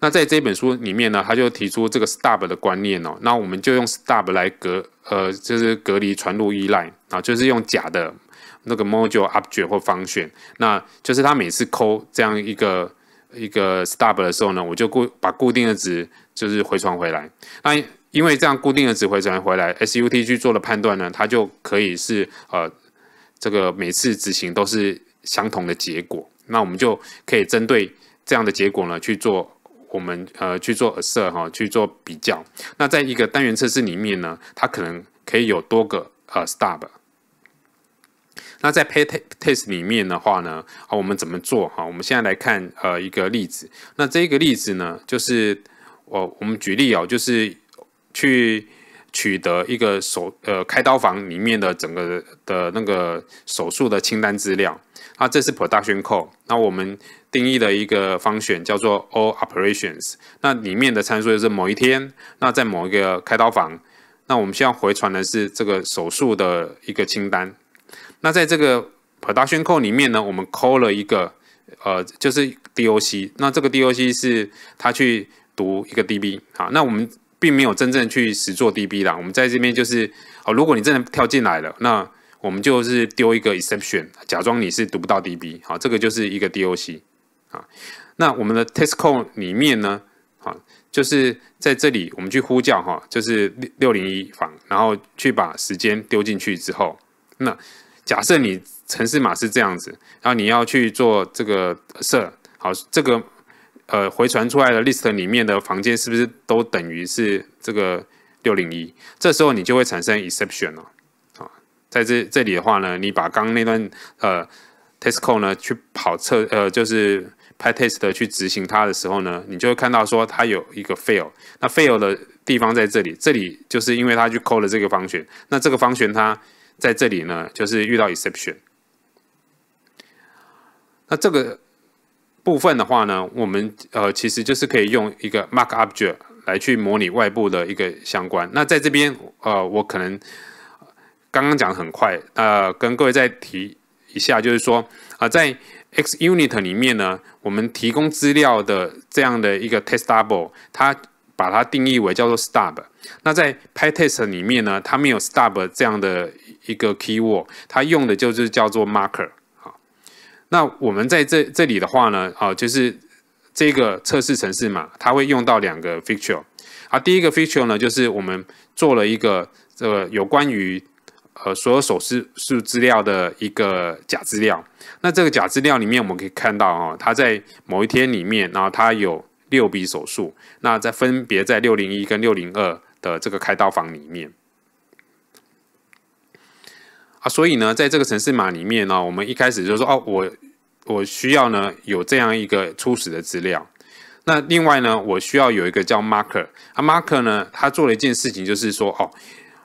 那在这本书里面呢，他就提出这个 stub 的观念哦，那我们就用 stub 来隔呃，就是隔离传入依赖啊，就是用假的那个 module object 或 function，那就是他每次抠这样一个一个 stub 的时候呢，我就固把固定的值就是回传回来。那因为这样固定的值回传回来，SUT 去做的判断呢，它就可以是呃这个每次执行都是相同的结果，那我们就可以针对这样的结果呢去做。我们呃去做 a s s e r 哈，去做比较。那在一个单元测试里面呢，它可能可以有多个呃 stub。那在 pay test 里面的话呢，啊，我们怎么做哈？我们现在来看呃一个例子。那这个例子呢，就是我我们举例哦，就是去取得一个手呃开刀房里面的整个的那个手术的清单资料。啊，这是 production code。那我们定义的一个方选叫做 all operations。那里面的参数就是某一天，那在某一个开刀房，那我们需要回传的是这个手术的一个清单。那在这个 production code 里面呢，我们 call 了一个呃，就是 DOC。那这个 DOC 是它去读一个 DB。好，那我们并没有真正去实做 DB 啦。我们在这边就是哦，如果你真的跳进来了，那我们就是丢一个 exception，假装你是读不到 DB，好，这个就是一个 DOC，啊，那我们的 test code 里面呢，啊，就是在这里我们去呼叫哈，就是六六零一房，然后去把时间丢进去之后，那假设你城市码是这样子，然后你要去做这个设，好，这个呃回传出来的 list 里面的房间是不是都等于是这个六零一？这时候你就会产生 exception 了。在这这里的话呢，你把刚刚那段呃 test code 呢去跑测呃就是拍 test 去执行它的时候呢，你就会看到说它有一个 fail。那 fail 的地方在这里，这里就是因为它去 call 了这个方旋，那这个方旋它在这里呢就是遇到 exception。那这个部分的话呢，我们呃其实就是可以用一个 mark object 来去模拟外部的一个相关。那在这边呃我可能。刚刚讲的很快，呃，跟各位再提一下，就是说，啊，在 X Unit 里面呢，我们提供资料的这样的一个 testable，它把它定义为叫做 stub。那在 PyTest 里面呢，它没有 stub 这样的一个 keyword，它用的就是叫做 marker。那我们在这这里的话呢，啊，就是这个测试程式嘛，它会用到两个 feature。啊，第一个 feature 呢，就是我们做了一个这个有关于呃，所有手势数资料的一个假资料。那这个假资料里面，我们可以看到哦，它在某一天里面，然后它有六笔手术。那在分别在六零一跟六零二的这个开刀房里面啊，所以呢，在这个城市码里面呢，我们一开始就说哦，我我需要呢有这样一个初始的资料。那另外呢，我需要有一个叫 marker 啊，marker 呢，他做了一件事情，就是说哦。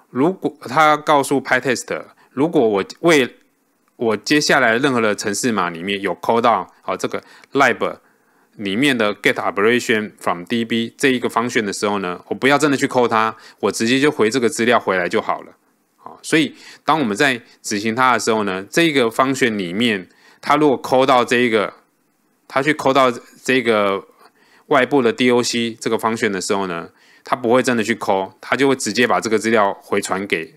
如果他告诉 PyTest，如果我为我接下来任何的城市码里面有 call 到啊这个 lib 里面的 get operation from db 这一个方选的时候呢，我不要真的去扣它，我直接就回这个资料回来就好了。所以当我们在执行它的时候呢，这个方选里面，它如果抠到这一个，它去抠到这个外部的 doc 这个方选的时候呢？他不会真的去抠，他就会直接把这个资料回传给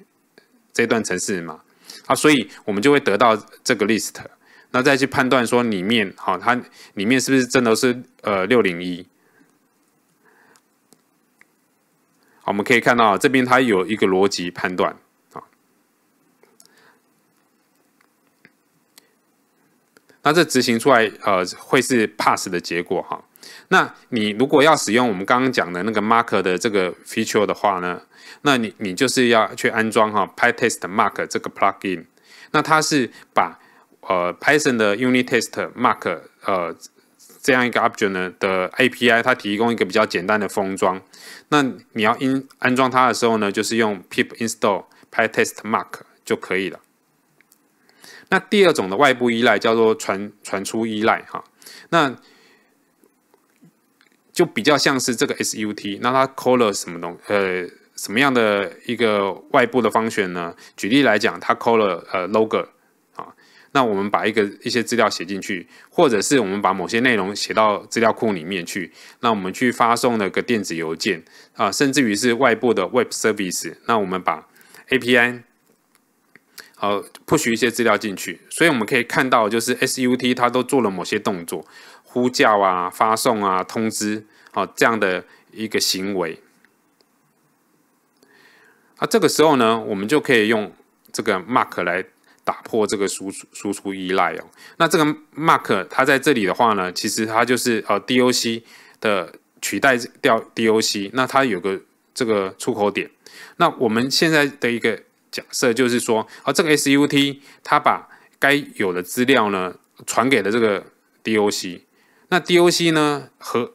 这段程式嘛？啊，所以我们就会得到这个 list，那再去判断说里面，好，它里面是不是真的是呃六零一？我们可以看到这边它有一个逻辑判断啊，那这执行出来呃会是 pass 的结果哈。那你如果要使用我们刚刚讲的那个 mark 的这个 feature 的话呢，那你你就是要去安装哈 PyTest Mark 这个 plugin。那它是把呃 Python 的 Unit Test Mark 呃这样一个 object 呢的 API，它提供一个比较简单的封装。那你要因安装它的时候呢，就是用 pip install PyTest Mark 就可以了。那第二种的外部依赖叫做传传出依赖哈，那就比较像是这个 SUT，那它 call 了什么东呃什么样的一个外部的方选呢？举例来讲，它 call 了呃 logger 啊，那我们把一个一些资料写进去，或者是我们把某些内容写到资料库里面去，那我们去发送了个电子邮件啊，甚至于是外部的 web service，那我们把 API。呃，push 一些资料进去，所以我们可以看到，就是 SUT 它都做了某些动作，呼叫啊、发送啊、通知啊这样的一个行为。啊，这个时候呢，我们就可以用这个 mark 来打破这个输输出依赖哦。那这个 mark 它在这里的话呢，其实它就是呃 DOC 的取代掉 DOC，那它有个这个出口点。那我们现在的一个。假设就是说，啊，这个 SUT 它把该有的资料呢传给了这个 DOC，那 DOC 呢和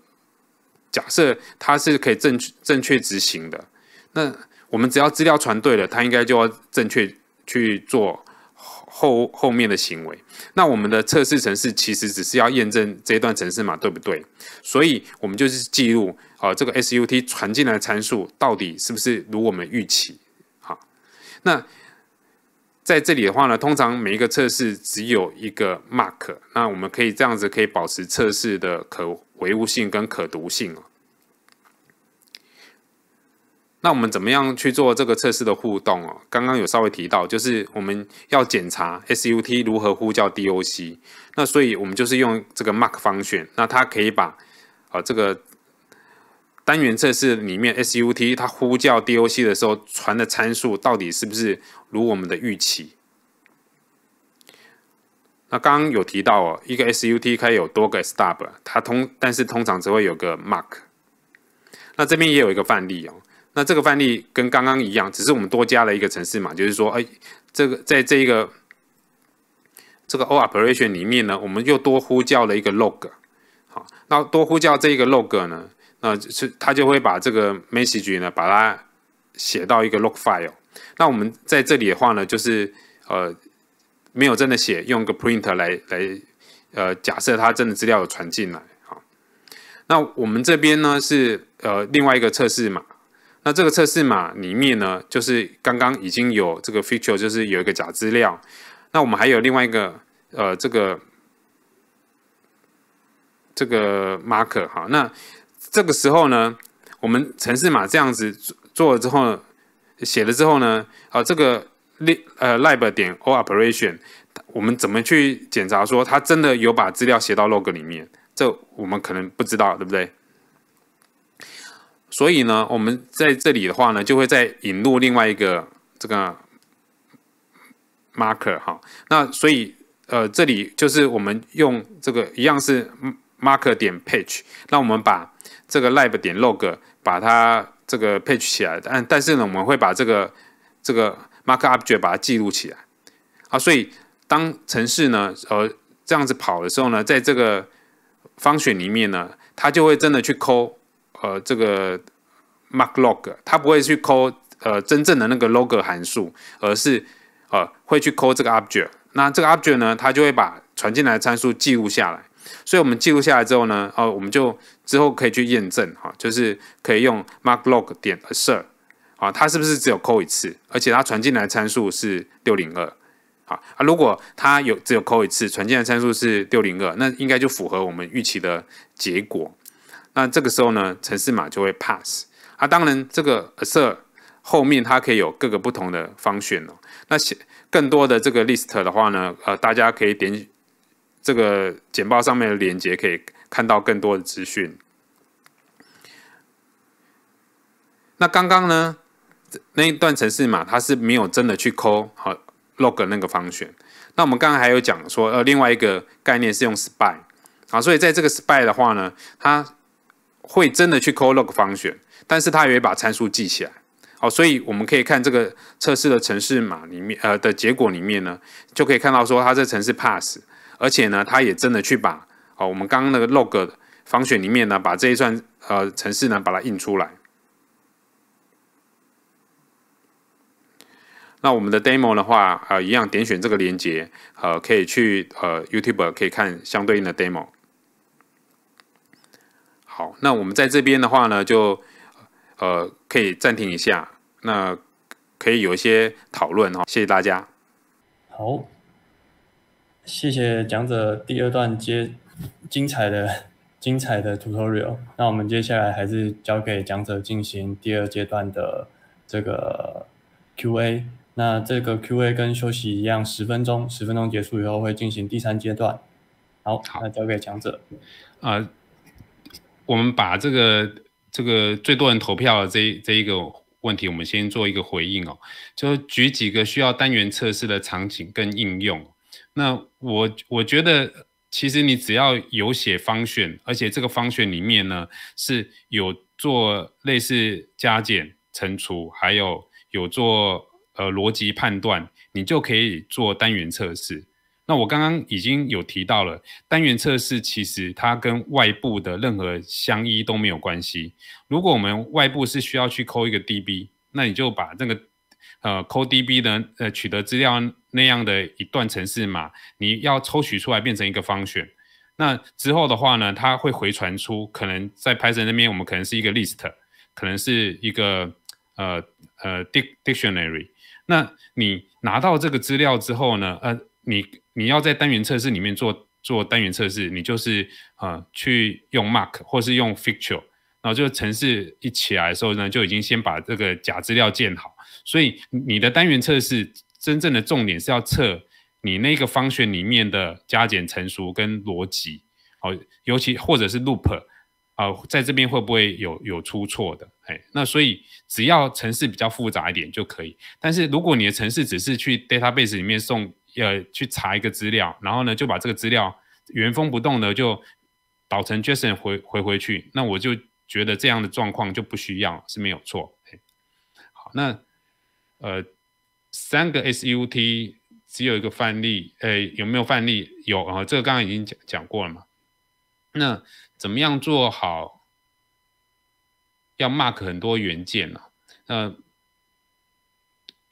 假设它是可以正正确执行的，那我们只要资料传对了，它应该就要正确去做后后面的行为。那我们的测试程式其实只是要验证这一段程式码对不对，所以我们就是记录啊这个 SUT 传进来的参数到底是不是如我们预期。那在这里的话呢，通常每一个测试只有一个 mark，那我们可以这样子可以保持测试的可维护性跟可读性哦。那我们怎么样去做这个测试的互动哦？刚刚有稍微提到，就是我们要检查 SUT 如何呼叫 DOC，那所以我们就是用这个 mark 方选，那它可以把啊这个。单元测试里面，SUT 它呼叫 DOC 的时候传的参数到底是不是如我们的预期？那刚刚有提到哦，一个 SUT 可以有多个 stub，它通但是通常只会有个 mark。那这边也有一个范例哦，那这个范例跟刚刚一样，只是我们多加了一个程式码，就是说，哎，这个在这一个这个 O operation 里面呢，我们又多呼叫了一个 log。好，那多呼叫这一个 log 呢？那是他就会把这个 message 呢，把它写到一个 log file。那我们在这里的话呢，就是呃没有真的写，用个 print 来来呃假设它真的资料有传进来。啊，那我们这边呢是呃另外一个测试码。那这个测试码里面呢，就是刚刚已经有这个 feature，就是有一个假资料。那我们还有另外一个呃这个这个 marker 哈，那。这个时候呢，我们程式码这样子做了之后呢，写了之后呢，啊，这个 li 呃 lib 点 o operation，我们怎么去检查说它真的有把资料写到 log 里面？这我们可能不知道，对不对？所以呢，我们在这里的话呢，就会再引入另外一个这个 marker 哈。那所以呃，这里就是我们用这个一样是 marker 点 page，那我们把这个 lib 点 log 把它这个 page 起来，但但是呢，我们会把这个这个 mark object 把它记录起来啊。所以当程式呢，呃，这样子跑的时候呢，在这个方选里面呢，它就会真的去抠呃这个 mark log，它不会去抠呃真正的那个 log 函数，而是呃会去抠这个 object。那这个 object 呢，它就会把传进来的参数记录下来。所以我们记录下来之后呢，哦，我们就之后可以去验证哈，就是可以用 mark log 点 assert 啊，它是不是只有扣一次，而且它传进来参数是六零二，好啊，如果它有只有扣一次，传进来参数是六零二，那应该就符合我们预期的结果。那这个时候呢，程式码就会 pass 啊。当然，这个 assert 后面它可以有各个不同的方选哦。那写更多的这个 list 的话呢，呃，大家可以点。这个简报上面的链接可以看到更多的资讯。那刚刚呢，那一段程式码它是没有真的去抠好 log 那个方选。那我们刚刚还有讲说，呃，另外一个概念是用 spy 啊，所以在这个 spy 的话呢，它会真的去 call log 方选但是它也会把参数记起来。好，所以我们可以看这个测试的程式码里面，呃的结果里面呢，就可以看到说它这程式 pass，而且呢，它也真的去把，哦，我们刚刚那个 log 方选里面呢，把这一串呃程式呢，把它印出来。那我们的 demo 的话，呃，一样点选这个链接，呃，可以去呃 YouTube 可以看相对应的 demo。好，那我们在这边的话呢，就。呃，可以暂停一下，那可以有一些讨论哈，谢谢大家。好，谢谢讲者第二段接精彩的 (laughs) 精彩的 tutorial。那我们接下来还是交给讲者进行第二阶段的这个 Q&A。那这个 Q&A 跟休息一样，十分钟，十分钟结束以后会进行第三阶段。好，那交给讲者。啊，我们把这个。这个最多人投票的这这一个问题，我们先做一个回应哦。就举几个需要单元测试的场景跟应用。那我我觉得，其实你只要有写方选，而且这个方选里面呢是有做类似加减、乘除，还有有做呃逻辑判断，你就可以做单元测试。那我刚刚已经有提到了，单元测试其实它跟外部的任何相依都没有关系。如果我们外部是需要去抠一个 DB，那你就把这个呃抠 DB 的呃取得资料那样的一段程式码，你要抽取出来变成一个方选。那之后的话呢，它会回传出可能在 Python 那边我们可能是一个 list，可能是一个呃呃 dictionary。那你拿到这个资料之后呢，呃你你要在单元测试里面做做单元测试，你就是呃去用 mark 或是用 feature，然后就程式一起来的时候呢，就已经先把这个假资料建好。所以你的单元测试真正的重点是要测你那个方选里面的加减乘除跟逻辑，哦，尤其或者是 loop 啊，在这边会不会有有出错的？哎，那所以只要程式比较复杂一点就可以。但是如果你的程式只是去 database 里面送呃，去查一个资料，然后呢，就把这个资料原封不动的就导成 JSON 回回回去，那我就觉得这样的状况就不需要是没有错。好，那呃，三个 SUT 只有一个范例，呃，有没有范例？有啊，这个刚刚已经讲讲过了嘛。那怎么样做好？要 mark 很多元件呢？那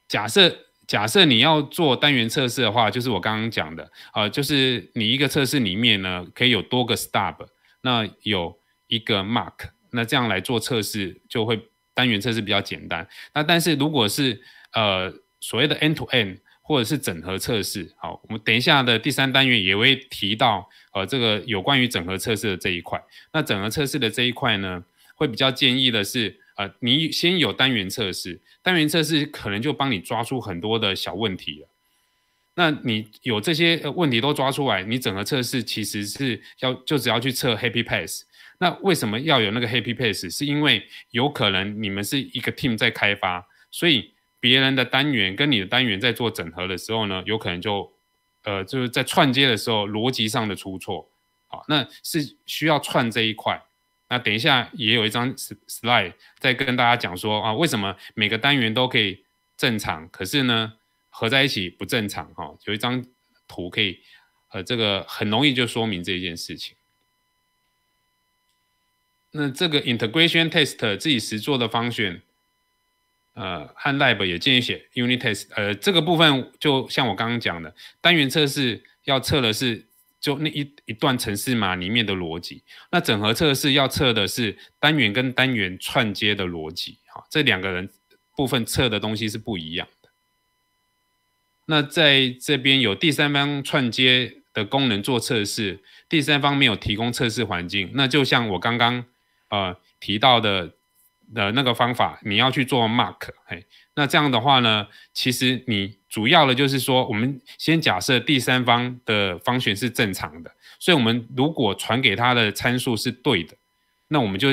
假设。假设你要做单元测试的话，就是我刚刚讲的，呃，就是你一个测试里面呢，可以有多个 stub，那有一个 mark，那这样来做测试就会单元测试比较简单。那但是如果是呃所谓的 end to end 或者是整合测试，好，我们等一下的第三单元也会提到，呃，这个有关于整合测试的这一块。那整合测试的这一块呢，会比较建议的是。呃，你先有单元测试，单元测试可能就帮你抓出很多的小问题了。那你有这些问题都抓出来，你整个测试其实是要就只要去测 Happy Path。那为什么要有那个 Happy Path？是因为有可能你们是一个 team 在开发，所以别人的单元跟你的单元在做整合的时候呢，有可能就呃就是在串接的时候逻辑上的出错。好，那是需要串这一块。那等一下也有一张 slide 在跟大家讲说啊，为什么每个单元都可以正常，可是呢合在一起不正常哈？有一张图可以，呃，这个很容易就说明这一件事情。那这个 integration test 自己实做的方选，呃，和 lab 也建议写 unit test，呃，这个部分就像我刚刚讲的，单元测试要测的是。就那一一段程式码里面的逻辑，那整合测试要测的是单元跟单元串接的逻辑，哈，这两个人部分测的东西是不一样的。那在这边有第三方串接的功能做测试，第三方没有提供测试环境，那就像我刚刚呃提到的的那个方法，你要去做 mark，嘿。那这样的话呢，其实你主要的就是说，我们先假设第三方的方选是正常的，所以我们如果传给他的参数是对的，那我们就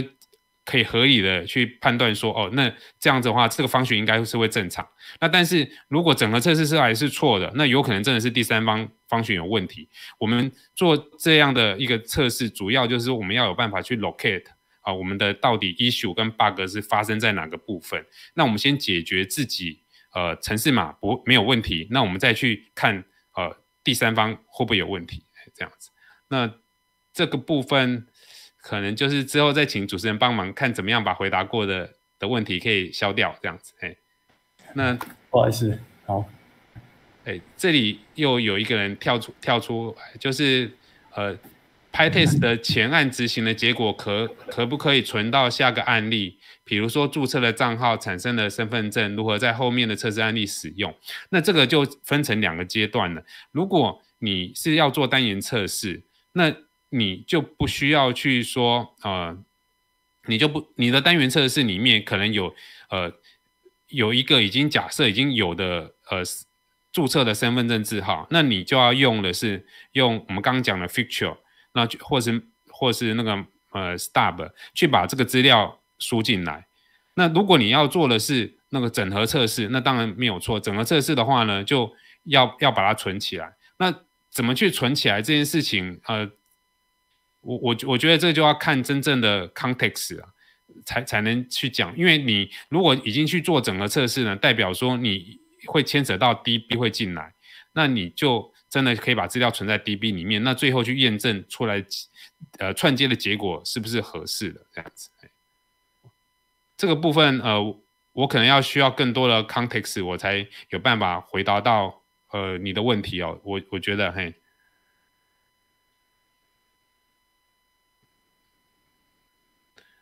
可以合理的去判断说，哦，那这样子的话，这个方选应该是会正常。那但是如果整个测试出来是错的，那有可能真的是第三方方选有问题。我们做这样的一个测试，主要就是我们要有办法去 locate 啊，我们的到底 issue 跟 bug 是发生在哪个部分。那我们先解决自己呃城市码不没有问题，那我们再去看呃第三方会不会有问题这样子。那这个部分可能就是之后再请主持人帮忙看怎么样把回答过的的问题可以消掉这样子。哎，那不好意思，好。哎，这里又有一个人跳出跳出，就是呃，PyTest 的前案执行的结果可可不可以存到下个案例？比如说注册的账号产生的身份证，如何在后面的测试案例使用？那这个就分成两个阶段了。如果你是要做单元测试，那你就不需要去说呃，你就不你的单元测试里面可能有呃有一个已经假设已经有的呃。注册的身份证字号，那你就要用的是用我们刚刚讲的 feature，那就或是或是那个呃 stub 去把这个资料输进来。那如果你要做的是那个整合测试，那当然没有错。整合测试的话呢，就要要把它存起来。那怎么去存起来这件事情，呃，我我我觉得这就要看真正的 context 啊，才才能去讲。因为你如果已经去做整合测试呢，代表说你。会牵扯到 DB 会进来，那你就真的可以把资料存在 DB 里面，那最后去验证出来，呃，串接的结果是不是合适的这样子？这个部分，呃，我可能要需要更多的 context，我才有办法回答到呃你的问题哦。我我觉得，嘿，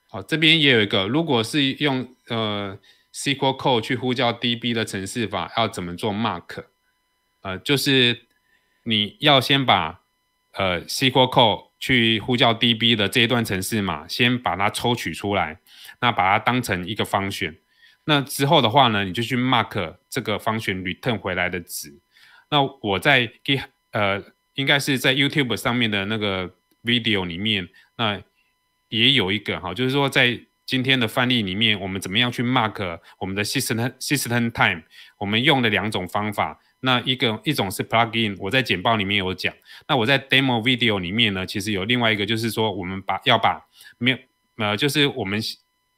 好，这边也有一个，如果是用呃。SQL code 去呼叫 DB 的程式法要怎么做？Mark，呃，就是你要先把呃 SQL code 去呼叫 DB 的这一段程式码，先把它抽取出来，那把它当成一个方选。那之后的话呢，你就去 Mark 这个方选 return 回来的值。那我在给呃，应该是在 YouTube 上面的那个 video 里面，那也有一个哈，就是说在。今天的范例里面，我们怎么样去 mark 我们的 system system time？我们用了两种方法。那一个一种是 plugin，我在简报里面有讲。那我在 demo video 里面呢，其实有另外一个，就是说我们把要把没有呃，就是我们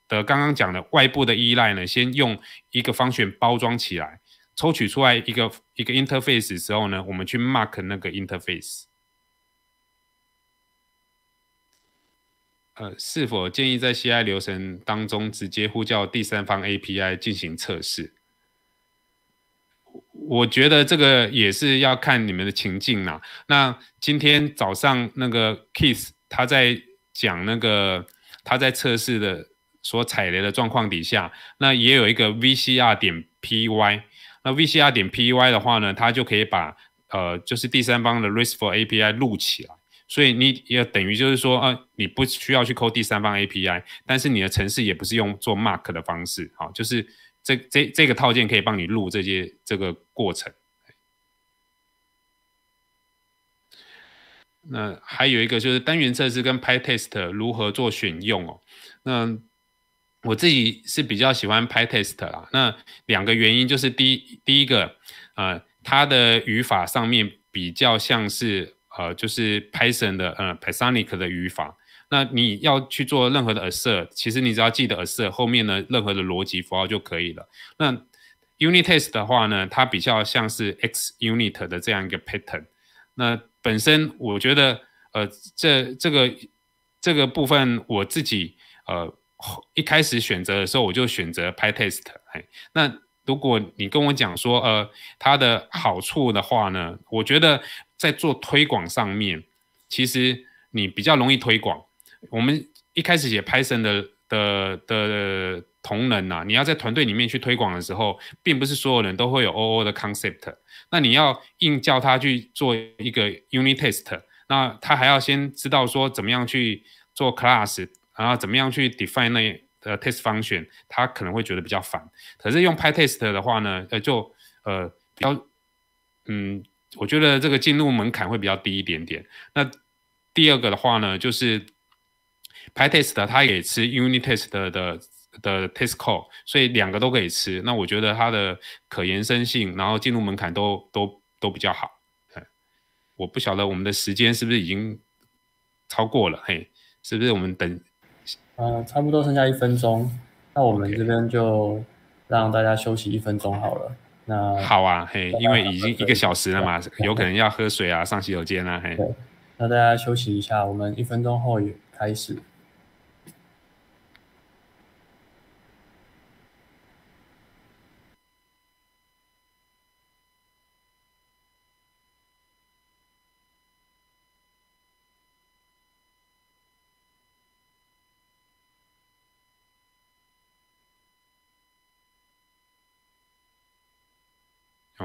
的刚刚讲的外部的依赖呢，先用一个方选包装起来，抽取出来一个一个 interface 时候呢，我们去 mark 那个 interface。呃，是否建议在 CI 流程当中直接呼叫第三方 API 进行测试？我觉得这个也是要看你们的情境啦。那今天早上那个 Keith 他在讲那个他在测试的所踩雷的状况底下，那也有一个 VCR 点 PY。那 VCR 点 PY 的话呢，它就可以把呃就是第三方的 RESTful API 录起来。所以你也等于就是说，呃，你不需要去扣第三方 API，但是你的程式也不是用做 Mark 的方式，好，就是这这这个套件可以帮你录这些这个过程。那还有一个就是单元测试跟 PyTest 如何做选用哦？那我自己是比较喜欢 PyTest 啦。那两个原因就是第一第一个，呃，它的语法上面比较像是。呃，就是 Python 的呃 Pythonic 的语法，那你要去做任何的 assert，其实你只要记得 assert 后面的任何的逻辑符号就可以了。那 Unit Test 的话呢，它比较像是 X Unit 的这样一个 pattern。那本身我觉得，呃，这这个这个部分我自己呃一开始选择的时候，我就选择 PyTest。哎，那如果你跟我讲说，呃，它的好处的话呢，我觉得。在做推广上面，其实你比较容易推广。我们一开始写 Python 的的的同仁呐，你要在团队里面去推广的时候，并不是所有人都会有 OO 的 concept。那你要硬叫他去做一个 unit test，那他还要先知道说怎么样去做 class，然后怎么样去 define 那呃 test function，他可能会觉得比较烦。可是用 PyTest 的话呢，呃，就呃比较嗯。我觉得这个进入门槛会比较低一点点。那第二个的话呢，就是 PyTest 它也吃 Unit Test 的的的 Test call，所以两个都可以吃。那我觉得它的可延伸性，然后进入门槛都都都比较好。我不晓得我们的时间是不是已经超过了，嘿，是不是我们等？嗯，差不多剩下一分钟，那我们这边就让大家休息一分钟好了。那好啊，嘿，因为已经一个小时了嘛，有可能要喝水啊，上洗手间啊，嘿。那大家休息一下，我们一分钟后也开始。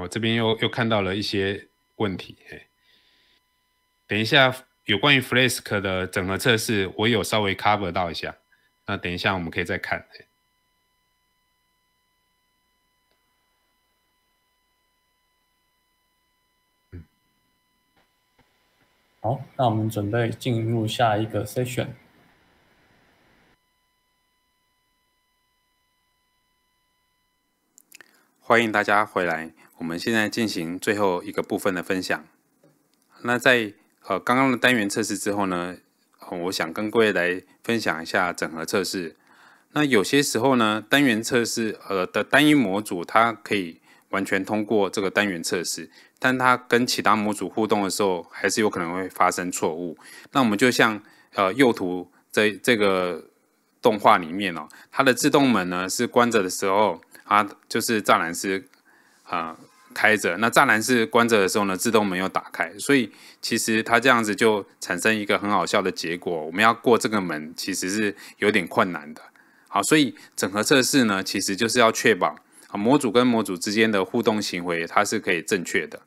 我这边又又看到了一些问题，嘿，等一下有关于 Flask 的整合测试，我有稍微 cover 到一下，那等一下我们可以再看，嗯，好，那我们准备进入下一个 session。欢迎大家回来。我们现在进行最后一个部分的分享。那在呃刚刚的单元测试之后呢，我想跟各位来分享一下整合测试。那有些时候呢，单元测试呃的单一模组它可以完全通过这个单元测试，但它跟其他模组互动的时候，还是有可能会发生错误。那我们就像呃右图这这个动画里面哦，它的自动门呢是关着的时候，它就是栅栏是啊。开着，那栅栏是关着的时候呢，自动门又打开，所以其实它这样子就产生一个很好笑的结果。我们要过这个门，其实是有点困难的。好，所以整合测试呢，其实就是要确保啊模组跟模组之间的互动行为，它是可以正确的。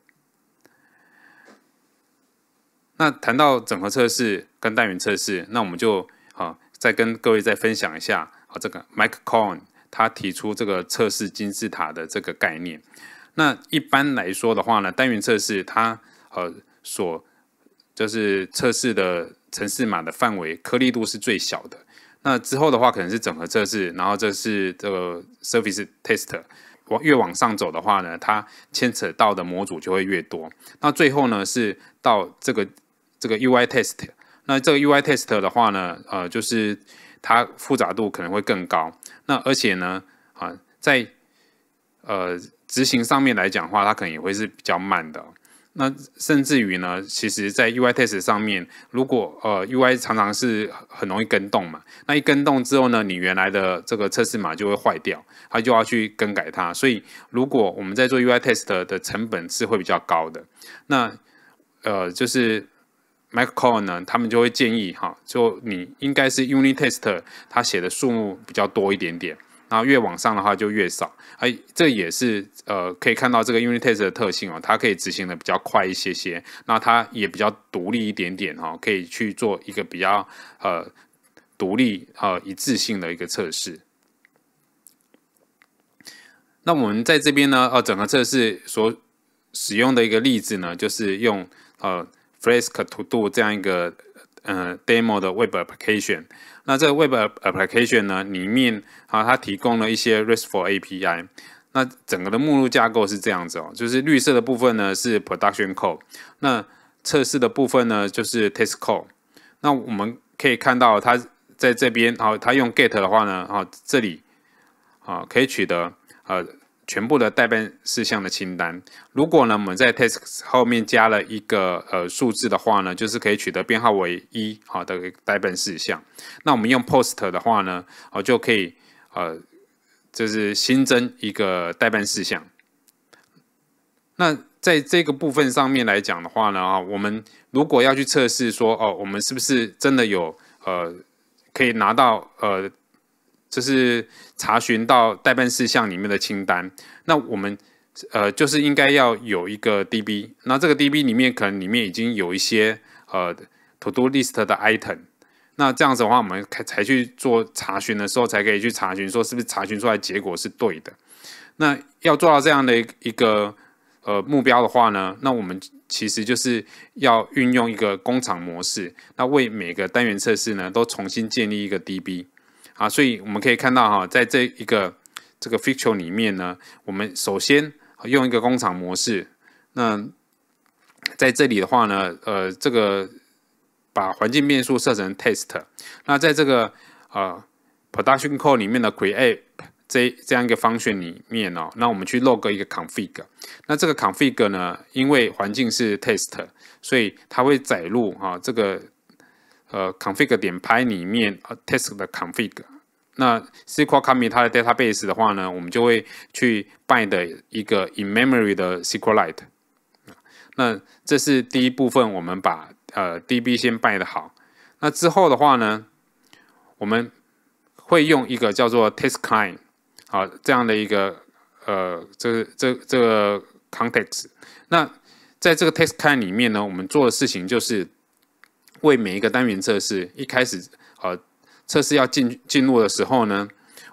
那谈到整合测试跟单元测试，那我们就啊再跟各位再分享一下啊这个 Mike Cohen 他提出这个测试金字塔的这个概念。那一般来说的话呢，单元测试它呃所就是测试的程式码的范围颗粒度是最小的。那之后的话可能是整合测试，然后这是这个 Surface Test，往越往上走的话呢，它牵扯到的模组就会越多。那最后呢是到这个这个 UI Test，那这个 UI Test 的话呢，呃就是它复杂度可能会更高。那而且呢啊在呃执行上面来讲的话，它可能也会是比较慢的。那甚至于呢，其实，在 UI test 上面，如果呃 UI 常常是很容易跟动嘛，那一跟动之后呢，你原来的这个测试码就会坏掉，它就要去更改它。所以，如果我们在做 UI test 的成本是会比较高的。那呃，就是 Mike Cohen 呢，他们就会建议哈，就你应该是 Unit test，它写的数目比较多一点点。然后越往上的话就越少，哎，这也是呃可以看到这个 unit test 的特性哦，它可以执行的比较快一些些，那它也比较独立一点点哈，可以去做一个比较呃独立呃一致性的一个测试。那我们在这边呢，呃，整个测试所使用的一个例子呢，就是用呃 Flask to do 这样一个呃 demo 的 web application。那这个 Web Application 呢，里面啊，它提供了一些 RESTful API。那整个的目录架构是这样子哦，就是绿色的部分呢是 Production Code，那测试的部分呢就是 Test Code。那我们可以看到，它在这边啊，它用 Get 的话呢，啊，这里啊可以取得呃。全部的代办事项的清单。如果呢，我们在 test 后面加了一个呃数字的话呢，就是可以取得编号为一好的代办事项。那我们用 post 的话呢，哦就可以呃就是新增一个代办事项。那在这个部分上面来讲的话呢，啊，我们如果要去测试说哦，我们是不是真的有呃可以拿到呃。就是查询到代办事项里面的清单，那我们呃就是应该要有一个 DB，那这个 DB 里面可能里面已经有一些呃 To Do List 的 item，那这样子的话，我们才才去做查询的时候，才可以去查询说是不是查询出来结果是对的。那要做到这样的一个呃目标的话呢，那我们其实就是要运用一个工厂模式，那为每个单元测试呢都重新建立一个 DB。啊，所以我们可以看到哈，在这一个这个 feature 里面呢，我们首先用一个工厂模式，那在这里的话呢，呃，这个把环境变数设成 test，那在这个呃 production code 里面的 create 这这样一个 function 里面哦，那我们去 log 一个 config，那这个 config 呢，因为环境是 test，所以它会载入啊这个呃 config 点 py 里面呃 test 的 config。那 SQL commit 它的 database 的话呢，我们就会去 bind 一个 in memory 的 SQLite。那这是第一部分，我们把呃 DB 先 bind 好。那之后的话呢，我们会用一个叫做 test client 好这样的一个呃这这这个 context。那在这个 test client 里面呢，我们做的事情就是为每一个单元测试一开始呃。测试要进进入的时候呢，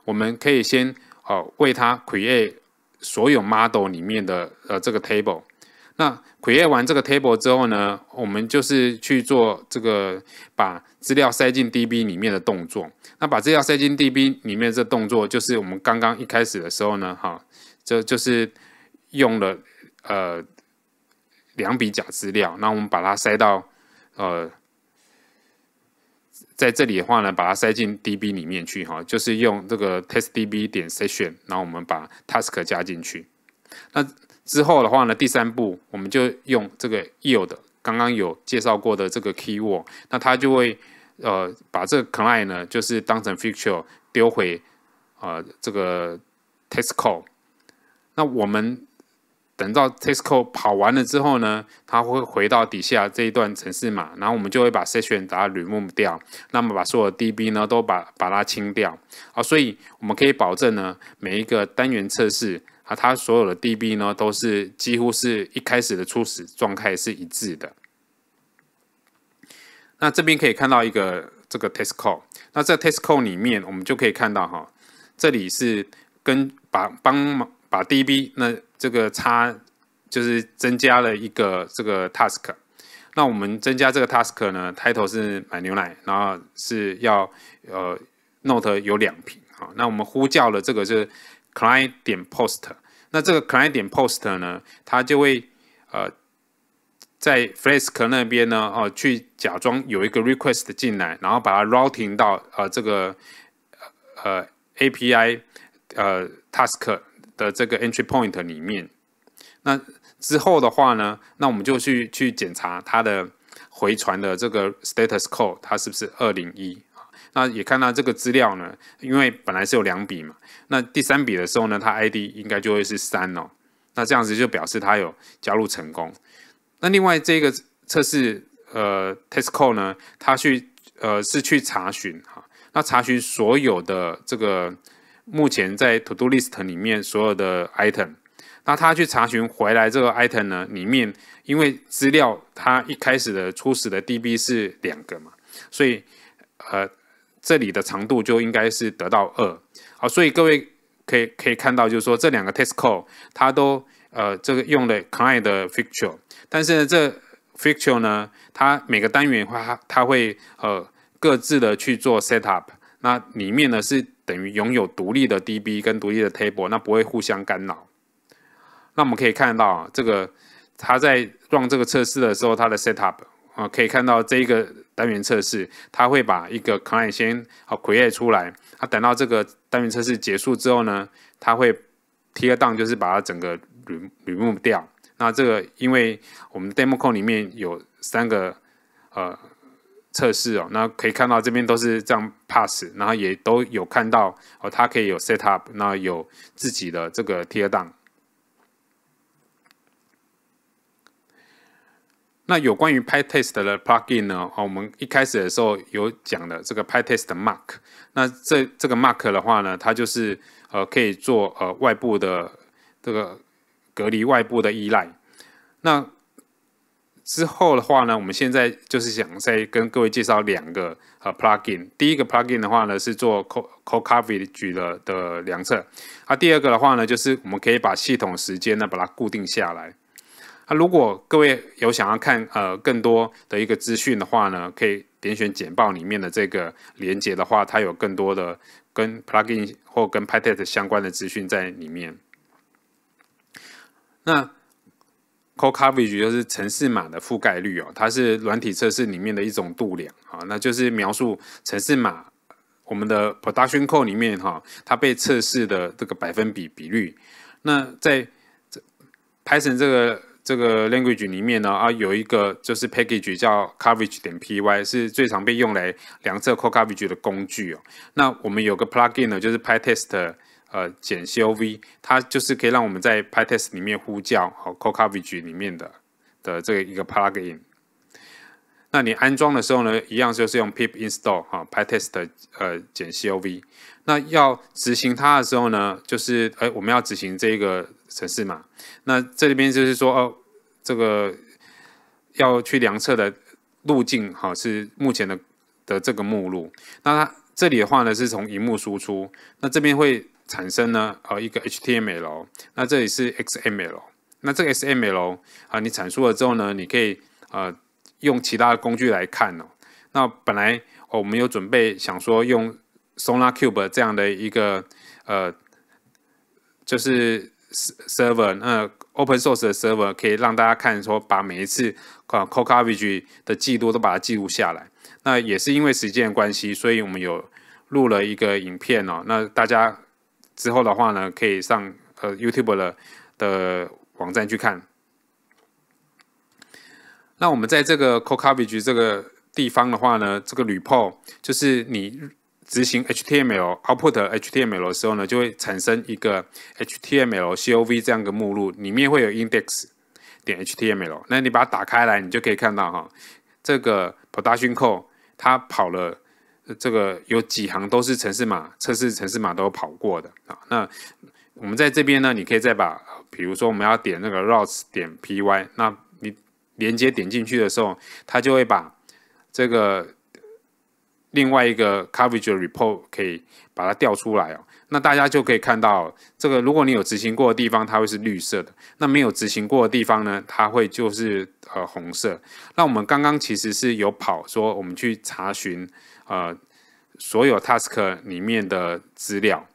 我们可以先哦为它 create 所有 model 里面的呃这个 table。那 create 完这个 table 之后呢，我们就是去做这个把资料塞进 DB 里面的动作。那把资料塞进 DB 里面这动作，就是我们刚刚一开始的时候呢，哈，这就是用了呃两笔假资料，那我们把它塞到呃。在这里的话呢，把它塞进 DB 里面去哈，就是用这个 testDB 点 session，然后我们把 task 加进去。那之后的话呢，第三步我们就用这个 yield，刚刚有介绍过的这个 keyword，那它就会呃把这个 client 呢，就是当成 feature 丢回呃这个 test code。那我们等到 Tesco 跑完了之后呢，它会回到底下这一段程式码，然后我们就会把 session 把它 remove 掉，那么把所有 DB 呢都把把它清掉啊，所以我们可以保证呢每一个单元测试啊，它所有的 DB 呢都是几乎是一开始的初始状态是一致的。那这边可以看到一个这个 Tesco，那在 Tesco 里面我们就可以看到哈，这里是跟把帮忙把 DB 那。这个差就是增加了一个这个 task，那我们增加这个 task 呢，title 是买牛奶，然后是要呃 note 有两瓶啊，那我们呼叫了这个是 client 点 post，那这个 client 点 post 呢，它就会呃在 Flask 那边呢哦去假装有一个 request 进来，然后把它 routing 到呃这个呃 API 呃 task。的这个 entry point 里面，那之后的话呢，那我们就去去检查它的回传的这个 status code，它是不是二零一那也看到这个资料呢，因为本来是有两笔嘛，那第三笔的时候呢，它 ID 应该就会是三哦。那这样子就表示它有加入成功。那另外这个测试呃 test code 呢，它去呃是去查询哈，那查询所有的这个。目前在 To Do List 里面所有的 item，那他去查询回来这个 item 呢，里面因为资料它一开始的初始的 DB 是两个嘛，所以呃这里的长度就应该是得到二。好，所以各位可以可以看到，就是说这两个 test code 它都呃这个用了 client 的 feature，但是呢这 feature 呢，它每个单元它它会呃各自的去做 set up，那里面呢是。等于拥有独立的 DB 跟独立的 table，那不会互相干扰。那我们可以看到，这个它在做这个测试的时候，它的 setup 啊，可以看到这一个单元测试，它会把一个 client 先啊 create 出来，它等到这个单元测试结束之后呢，它会 tear down，就是把它整个 remove 掉。那这个因为我们 demo code 里面有三个呃。测试哦，那可以看到这边都是这样 pass，然后也都有看到哦，它可以有 set up，那有自己的这个 tear down。那有关于 PyTest 的 plugin 呢？哦，我们一开始的时候有讲的这个 PyTest Mark，那这这个 Mark 的话呢，它就是呃可以做呃外部的这个隔离外部的依赖。那之后的话呢，我们现在就是想再跟各位介绍两个呃 plugin。第一个 plugin 的话呢是做 co co coverage 的的量测，啊，第二个的话呢就是我们可以把系统时间呢把它固定下来。啊，如果各位有想要看呃更多的一个资讯的话呢，可以点选简报里面的这个连接的话，它有更多的跟 plugin 或跟 PyTest 相关的资讯在里面。那 c o coverage 就是城市码的覆盖率哦，它是软体测试里面的一种度量啊，那就是描述城市码我们的 production code 里面哈，它被测试的这个百分比比率。那在 Python 这个这个 language 里面呢啊，有一个就是 package 叫 coverage 点 py，是最常被用来量测 c o coverage 的工具哦。那我们有个 plugin 呢，就是 PyTest 呃减 cov，它就是可以让我们在 PyTest 里面呼叫好 code coverage 里面的的这一个 plugin。那你安装的时候呢，一样就是用 pip install 哈 PyTest 呃减 cov。那要执行它的时候呢，就是哎我们要执行这个程式码。那这里边就是说哦，这个要去量测的路径哈是目前的的这个目录。那它这里的话呢是从荧幕输出，那这边会产生呢呃一个 HTML，那这里是 XML。那这个 XML 啊你阐述了之后呢，你可以呃。用其他的工具来看哦，那本来我们有准备想说用 SonarQube 这样的一个呃，就是 server，那 open source 的 server 可以让大家看说把每一次啊 c o c a v a g e 的记录都把它记录下来。那也是因为时间关系，所以我们有录了一个影片哦。那大家之后的话呢，可以上呃 YouTube 的的网站去看。那我们在这个 c o c a v a g e 这个地方的话呢，这个 report 就是你执行 HTML output HTML 的时候呢，就会产生一个 HTML cov 这样的目录，里面会有 index 点 HTML。那你把它打开来，你就可以看到哈，这个 production code 它跑了这个有几行都是程式码测试程式码都跑过的啊。那我们在这边呢，你可以再把，比如说我们要点那个 routes 点 py，那你连接点进去的时候，它就会把这个另外一个 coverage report 可以把它调出来哦。那大家就可以看到，这个如果你有执行过的地方，它会是绿色的；那没有执行过的地方呢，它会就是呃红色。那我们刚刚其实是有跑说，我们去查询呃所有 task 里面的资料。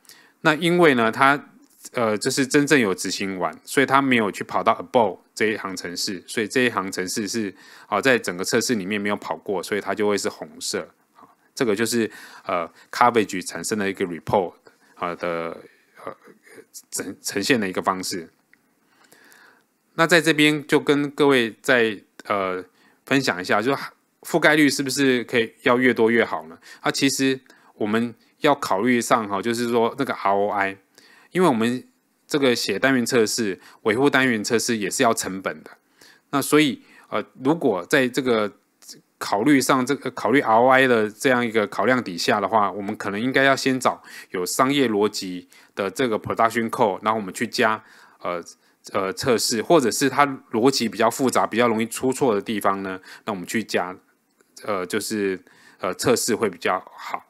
那因为呢，它呃这是真正有执行完，所以它没有去跑到 above。这一行程式，所以这一行程式是啊，在整个测试里面没有跑过，所以它就会是红色啊。这个就是呃，coverage 产生的一个 report 啊的呃呈呈现的一个方式。那在这边就跟各位再呃分享一下，就覆盖率是不是可以要越多越好呢？啊，其实我们要考虑上哈，就是说那个 ROI，因为我们。这个写单元测试、维护单元测试也是要成本的。那所以，呃，如果在这个考虑上，这个考虑 ROI 的这样一个考量底下的话，我们可能应该要先找有商业逻辑的这个 production code，然后我们去加呃呃测试，或者是它逻辑比较复杂、比较容易出错的地方呢，那我们去加呃就是呃测试会比较好。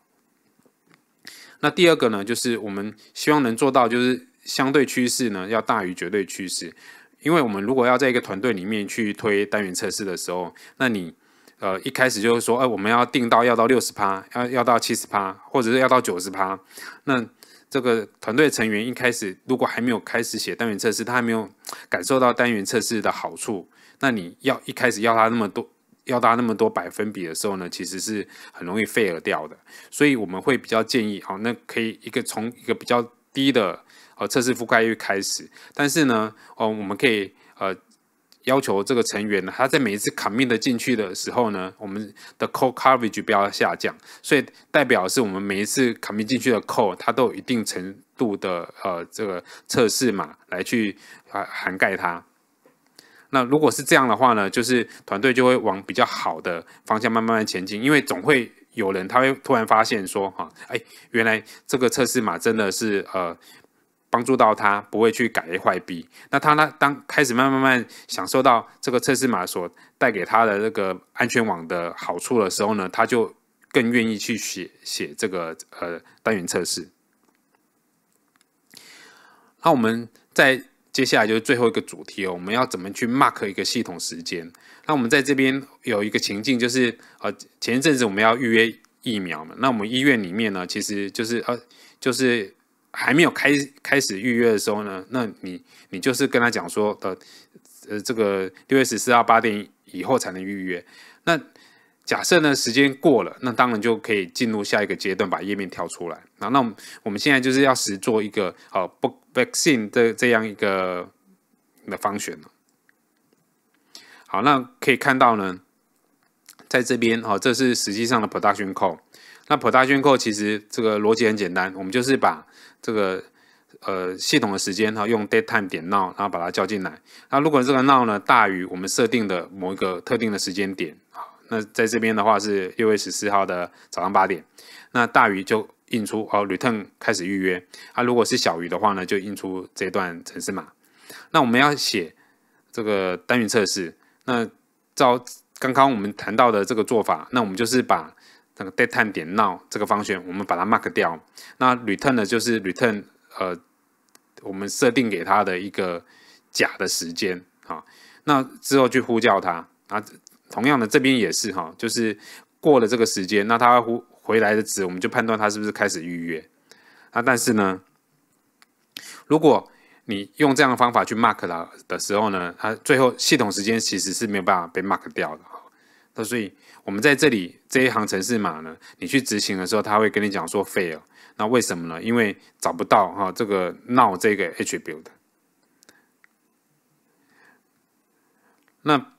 那第二个呢，就是我们希望能做到就是。相对趋势呢要大于绝对趋势，因为我们如果要在一个团队里面去推单元测试的时候，那你呃一开始就是说，哎，我们要定到要到六十趴，要要到七十趴，或者是要到九十趴，那这个团队成员一开始如果还没有开始写单元测试，他还没有感受到单元测试的好处，那你要一开始要他那么多，要搭那么多百分比的时候呢，其实是很容易废而掉的。所以我们会比较建议，好，那可以一个从一个比较低的。呃，测试覆盖率开始，但是呢，哦，我们可以呃要求这个成员呢，他在每一次 commit 的进去的时候呢，我们的 code coverage 不要下降，所以代表是我们每一次 commit 进去的 code，它都有一定程度的呃这个测试码来去啊涵盖它。那如果是这样的话呢，就是团队就会往比较好的方向慢慢慢前进，因为总会有人他会突然发现说，哈，哎，原来这个测试码真的是呃。帮助到他不会去改 A 坏 B，那他呢？当开始慢慢慢享受到这个测试码所带给他的这个安全网的好处的时候呢，他就更愿意去写写这个呃单元测试。那我们在接下来就是最后一个主题哦，我们要怎么去 mark 一个系统时间？那我们在这边有一个情境，就是呃前一阵子我们要预约疫苗嘛，那我们医院里面呢，其实就是呃就是。还没有开开始预约的时候呢，那你你就是跟他讲说，呃呃这个六月十四号八点以后才能预约。那假设呢时间过了，那当然就可以进入下一个阶段，把页面跳出来。啊，那我们我们现在就是要实做一个呃 book vaccine 的这样一个的方选了。好，那可以看到呢，在这边哦，这是实际上的 production code。那 production code 其实这个逻辑很简单，我们就是把这个呃系统的时间哈，用 date time 点 now，然后把它叫进来。那如果这个 now 呢大于我们设定的某一个特定的时间点，那在这边的话是六月十四号的早上八点，那大于就印出哦 return 开始预约。啊，如果是小于的话呢，就印出这段程式码。那我们要写这个单元测试。那照刚刚我们谈到的这个做法，那我们就是把那个 date time 点 now 这个方选，我们把它 mark 掉。那 return 呢，就是 return 呃，我们设定给它的一个假的时间啊。那之后去呼叫它啊，同样的这边也是哈，就是过了这个时间，那他回回来的值，我们就判断他是不是开始预约。那但是呢，如果你用这样的方法去 mark 它的时候呢，它最后系统时间其实是没有办法被 mark 掉的。那所以我们在这里这一行程式码呢，你去执行的时候，他会跟你讲说 fail。那为什么呢？因为找不到哈这个 now 这个 attribute。那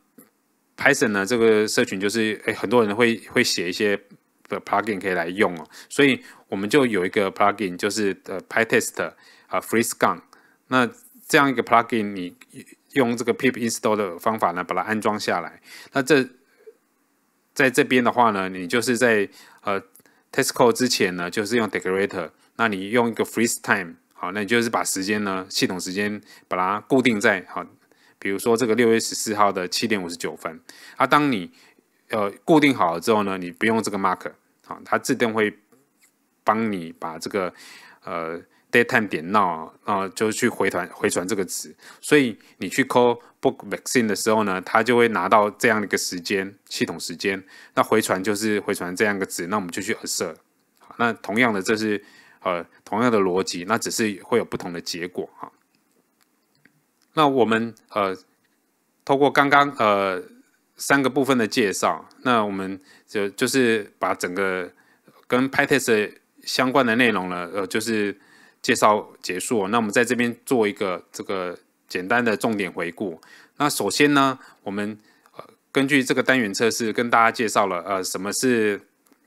Python 呢这个社群就是诶很多人会会写一些的 plugin 可以来用哦，所以我们就有一个 plugin 就是呃 PyTest 啊 FreeScan。那这样一个 plugin，你用这个 pip install 的方法呢，把它安装下来。那这在这边的话呢，你就是在呃 test code 之前呢，就是用 decorator。那你用一个 freeze time，好，那你就是把时间呢，系统时间把它固定在好，比如说这个六月十四号的七点五十九分。啊，当你呃固定好了之后呢，你不用这个 marker，好，它自动会帮你把这个呃。Daytime 点 now 啊，就去回传回传这个值，所以你去 call book vaccine 的时候呢，它就会拿到这样的一个时间系统时间，那回传就是回传这样一个值，那我们就去 assert。那同样的，这是呃同样的逻辑，那只是会有不同的结果哈。那我们呃透过刚刚呃三个部分的介绍，那我们就就是把整个跟 PyTest 相关的内容呢，呃就是。介绍结束，那我们在这边做一个这个简单的重点回顾。那首先呢，我们呃根据这个单元测试跟大家介绍了呃什么是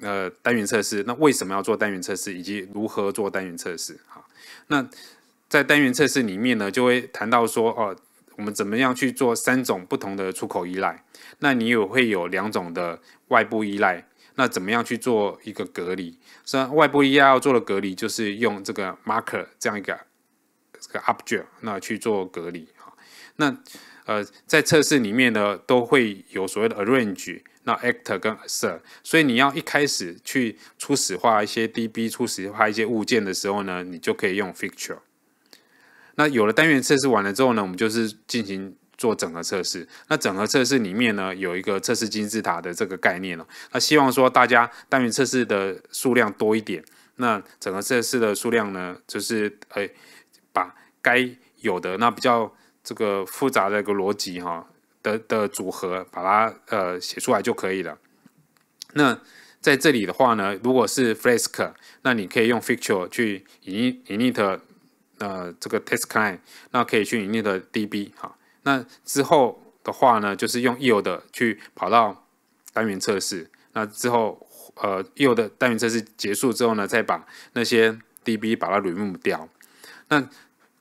呃单元测试，那为什么要做单元测试，以及如何做单元测试。好，那在单元测试里面呢，就会谈到说哦，我们怎么样去做三种不同的出口依赖。那你也会有两种的外部依赖。那怎么样去做一个隔离？虽然外部依赖要做的隔离，就是用这个 marker 这样一个这个 object 那去做隔离哈。那呃，在测试里面呢，都会有所谓的 arrange、那 actor 跟 assert。所以你要一开始去初始化一些 DB、初始化一些物件的时候呢，你就可以用 feature。那有了单元测试完了之后呢，我们就是进行。做整合测试，那整合测试里面呢，有一个测试金字塔的这个概念哦。那希望说大家单元测试的数量多一点，那整合测试的数量呢，就是呃，把该有的那比较这个复杂的一个逻辑哈的的组合，把它呃写出来就可以了。那在这里的话呢，如果是 Flask，那你可以用 Feature 去 init 呃这个 Test Client，那可以去 init DB 哈。那之后的话呢，就是用 yield 的去跑到单元测试。那之后，呃，yield 的单元测试结束之后呢，再把那些 DB 把它 remove 掉。那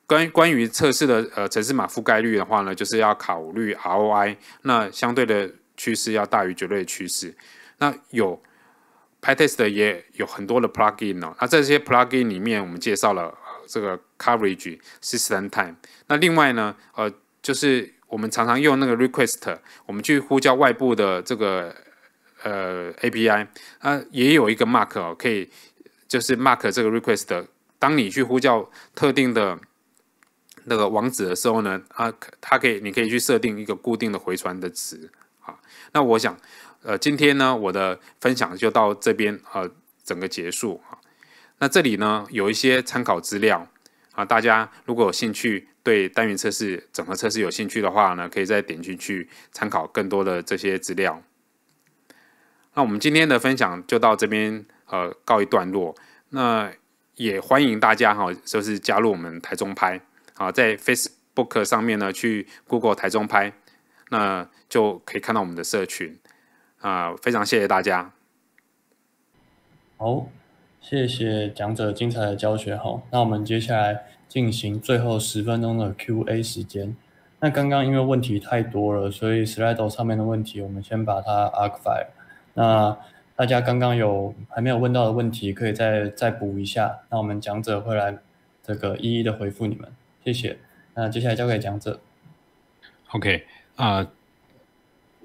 关关于测试的呃城市码覆盖率的话呢，就是要考虑 ROI。那相对的趋势要大于绝对的趋势。那有 PyTest 也有很多的 plugin 哦。那在这些 plugin 里面，我们介绍了这个 coverage system time。那另外呢，呃。就是我们常常用那个 request，我们去呼叫外部的这个呃 API，啊，也有一个 mark 哦，可以就是 mark 这个 request。当你去呼叫特定的那个网址的时候呢，啊，它可以你可以去设定一个固定的回传的值啊。那我想，呃，今天呢，我的分享就到这边呃，整个结束啊。那这里呢有一些参考资料，啊，大家如果有兴趣，对单元测试、整合测试有兴趣的话呢，可以再点进去参考更多的这些资料。那我们今天的分享就到这边，呃，告一段落。那也欢迎大家哈，就是加入我们台中拍，啊，在 Facebook 上面呢，去 Google 台中拍，那就可以看到我们的社群。啊，非常谢谢大家。好。谢谢讲者精彩的教学哈，那我们接下来进行最后十分钟的 Q&A 时间。那刚刚因为问题太多了，所以 Slido 上面的问题我们先把它 archive。那大家刚刚有还没有问到的问题，可以再再补一下。那我们讲者会来这个一一的回复你们，谢谢。那接下来交给讲者。OK 啊，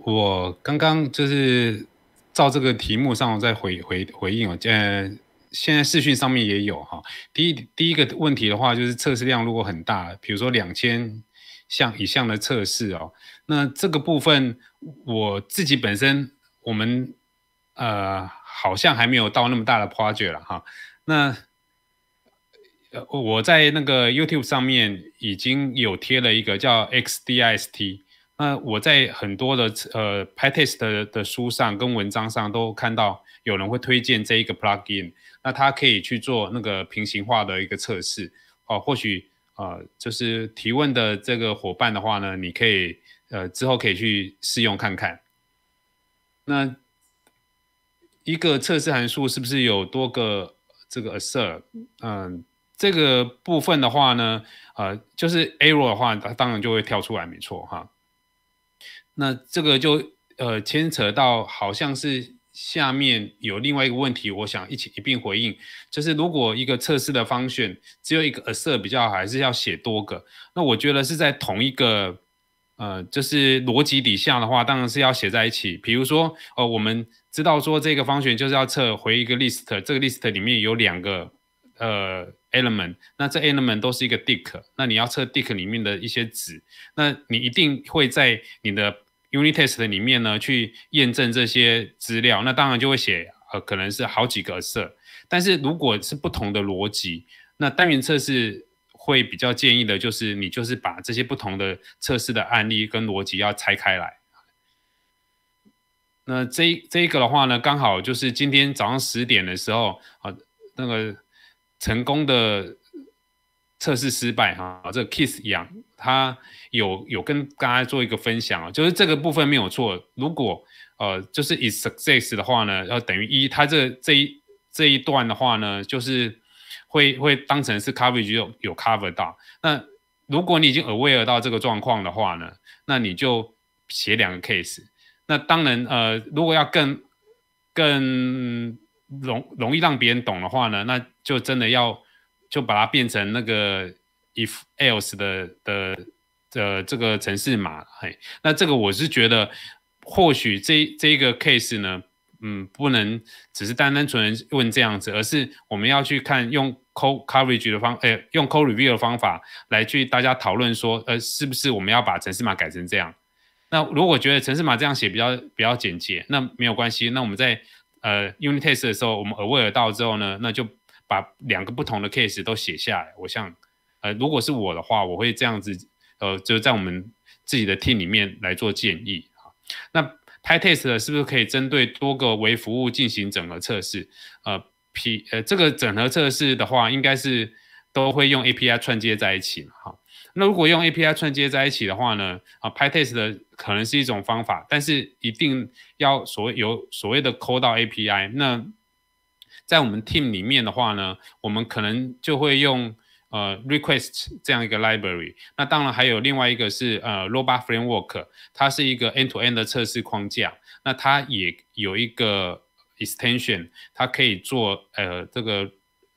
我刚刚就是照这个题目上再回回回应哦，呃。现在视讯上面也有哈，第一第一个问题的话，就是测试量如果很大，比如说两千项以上的测试哦，那这个部分我自己本身我们呃好像还没有到那么大的 project 了哈。那我在那个 YouTube 上面已经有贴了一个叫 XDIST，那我在很多的呃 PyTest 的书上跟文章上都看到有人会推荐这一个 plugin。那它可以去做那个平行化的一个测试哦，或许呃就是提问的这个伙伴的话呢，你可以呃之后可以去试用看看。那一个测试函数是不是有多个这个 assert？嗯，这个部分的话呢，呃，就是 error 的话，它当然就会跳出来，没错哈。那这个就呃牵扯到好像是。下面有另外一个问题，我想一起一并回应，就是如果一个测试的方选只有一个 assert 比较好，还是要写多个？那我觉得是在同一个呃，就是逻辑底下的话，当然是要写在一起。比如说，呃，我们知道说这个方选就是要测回一个 list，这个 list 里面有两个呃 element，那这 element 都是一个 dict，那你要测 dict 里面的一些值，那你一定会在你的 Unit test 里面呢，去验证这些资料，那当然就会写呃，可能是好几个测。但是如果是不同的逻辑，那单元测试会比较建议的就是，你就是把这些不同的测试的案例跟逻辑要拆开来。那这这一个的话呢，刚好就是今天早上十点的时候啊，那个成功的测试失败哈，这个 kiss 一样。他有有跟大家做一个分享啊，就是这个部分没有错。如果呃就是 is success 的话呢，要等于一，它这这一这一段的话呢，就是会会当成是 coverage 有有 cover 到。那如果你已经 aware 到这个状况的话呢，那你就写两个 case。那当然呃，如果要更更容容易让别人懂的话呢，那就真的要就把它变成那个。if else 的的的这个城市码，嘿，那这个我是觉得，或许这这一个 case 呢，嗯，不能只是单单纯问这样子，而是我们要去看用 code coverage 的方，哎，用 code review 的方法来去大家讨论说，呃，是不是我们要把城市码改成这样？那如果觉得城市码这样写比较比较简洁，那没有关系，那我们在呃 unit test 的时候，我们 aware 到之后呢，那就把两个不同的 case 都写下来，我想。呃，如果是我的话，我会这样子，呃，就在我们自己的 team 里面来做建议啊。那 PyTest 是不是可以针对多个微服务进行整合测试？呃，P 呃，这个整合测试的话，应该是都会用 API 串接在一起，哈。那如果用 API 串接在一起的话呢，啊，PyTest 的可能是一种方法，但是一定要所谓有所谓的 call 到 API。那在我们 team 里面的话呢，我们可能就会用。呃，request 这样一个 library，那当然还有另外一个是呃，robot framework，它是一个 end-to-end 的测试框架，那它也有一个 extension，它可以做呃这个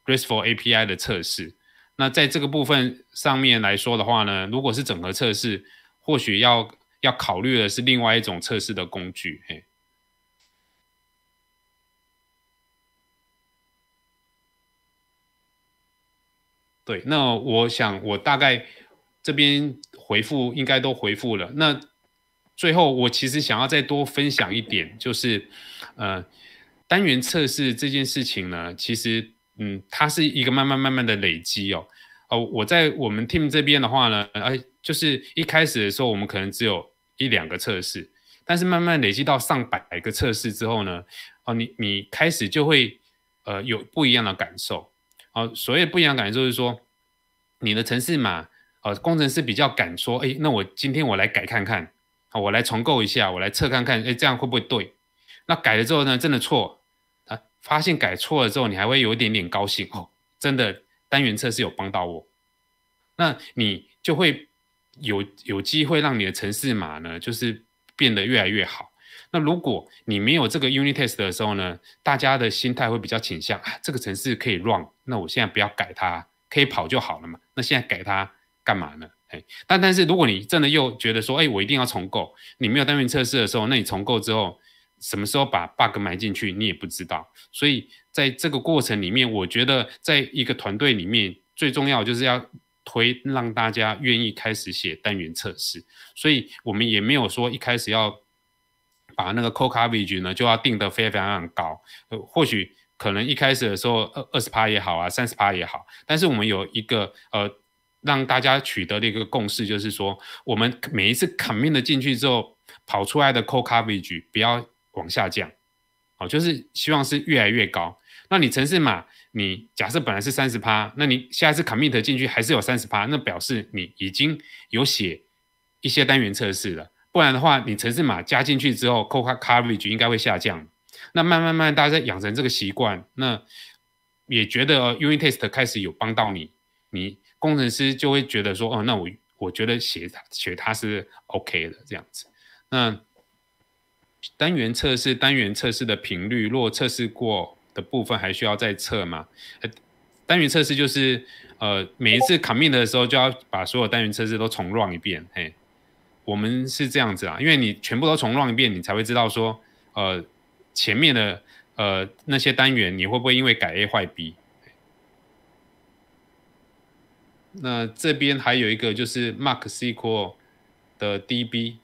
RESTful API 的测试。那在这个部分上面来说的话呢，如果是整合测试，或许要要考虑的是另外一种测试的工具，嘿。对，那我想我大概这边回复应该都回复了。那最后我其实想要再多分享一点，就是呃单元测试这件事情呢，其实嗯它是一个慢慢慢慢的累积哦。哦，我在我们 team 这边的话呢，哎，就是一开始的时候，我们可能只有一两个测试，但是慢慢累积到上百个测试之后呢，哦，你你开始就会呃有不一样的感受。哦，所谓不一样感觉就是说，你的城市码，呃，工程师比较敢说，哎，那我今天我来改看看，好，我来重构一下，我来测看看，哎，这样会不会对？那改了之后呢，真的错，啊，发现改错了之后，你还会有一点点高兴哦，真的。单元测试有帮到我，那你就会有有机会让你的城市码呢，就是变得越来越好。那如果你没有这个 unit test 的时候呢，大家的心态会比较倾向啊，这个城市可以 run，那我现在不要改它，可以跑就好了嘛。那现在改它干嘛呢？哎，但但是如果你真的又觉得说，哎，我一定要重构，你没有单元测试的时候，那你重构之后。什么时候把 bug 埋进去，你也不知道。所以在这个过程里面，我觉得在一个团队里面，最重要就是要推让大家愿意开始写单元测试。所以我们也没有说一开始要把那个 code coverage 呢就要定得非常非常高。呃，或许可能一开始的时候二二十趴也好啊，三十趴也好，但是我们有一个呃让大家取得的一个共识，就是说我们每一次 commit 进去之后跑出来的 code coverage 不要。往下降，好，就是希望是越来越高。那你城市码，你假设本来是三十趴，那你下一次 commit 进去还是有三十趴，那表示你已经有写一些单元测试了。不然的话，你城市码加进去之后，code coverage 应该会下降。那慢慢慢，大家养成这个习惯，那也觉得 unit test 开始有帮到你，你工程师就会觉得说，哦，那我我觉得写写它是 OK 的这样子。那单元测试，单元测试的频率，若测试过的部分还需要再测吗？呃，单元测试就是呃每一次 commit 的时候就要把所有单元测试都重 run 一遍。嘿，我们是这样子啊，因为你全部都重乱一遍，你才会知道说呃前面的呃那些单元你会不会因为改 A 坏 B。那这边还有一个就是 Mark SQL 的 DB，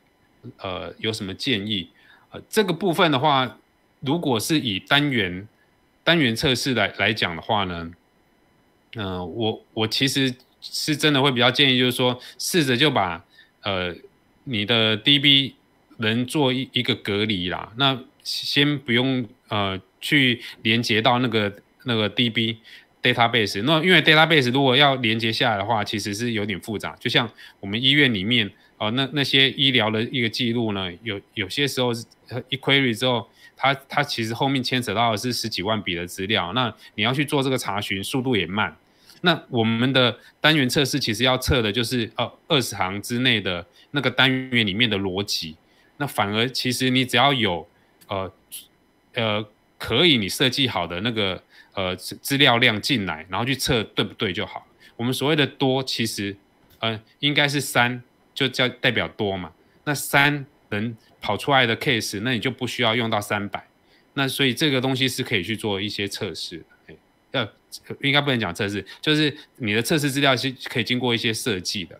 呃有什么建议？呃这个部分的话，如果是以单元单元测试来来讲的话呢，嗯，我我其实是真的会比较建议，就是说试着就把呃你的 DB 能做一一个隔离啦，那先不用呃去连接到那个那个 DB database，那因为 database 如果要连接下来的话，其实是有点复杂，就像我们医院里面。哦，那那些医疗的一个记录呢？有有些时候一 query 之后，它它其实后面牵扯到的是十几万笔的资料，那你要去做这个查询，速度也慢。那我们的单元测试其实要测的就是呃二十行之内的那个单元里面的逻辑。那反而其实你只要有呃呃可以你设计好的那个呃资料量进来，然后去测对不对就好。我们所谓的多，其实呃应该是三。就叫代表多嘛，那三能跑出来的 case，那你就不需要用到三百，那所以这个东西是可以去做一些测试，要应该不能讲测试，就是你的测试资料是可以经过一些设计的，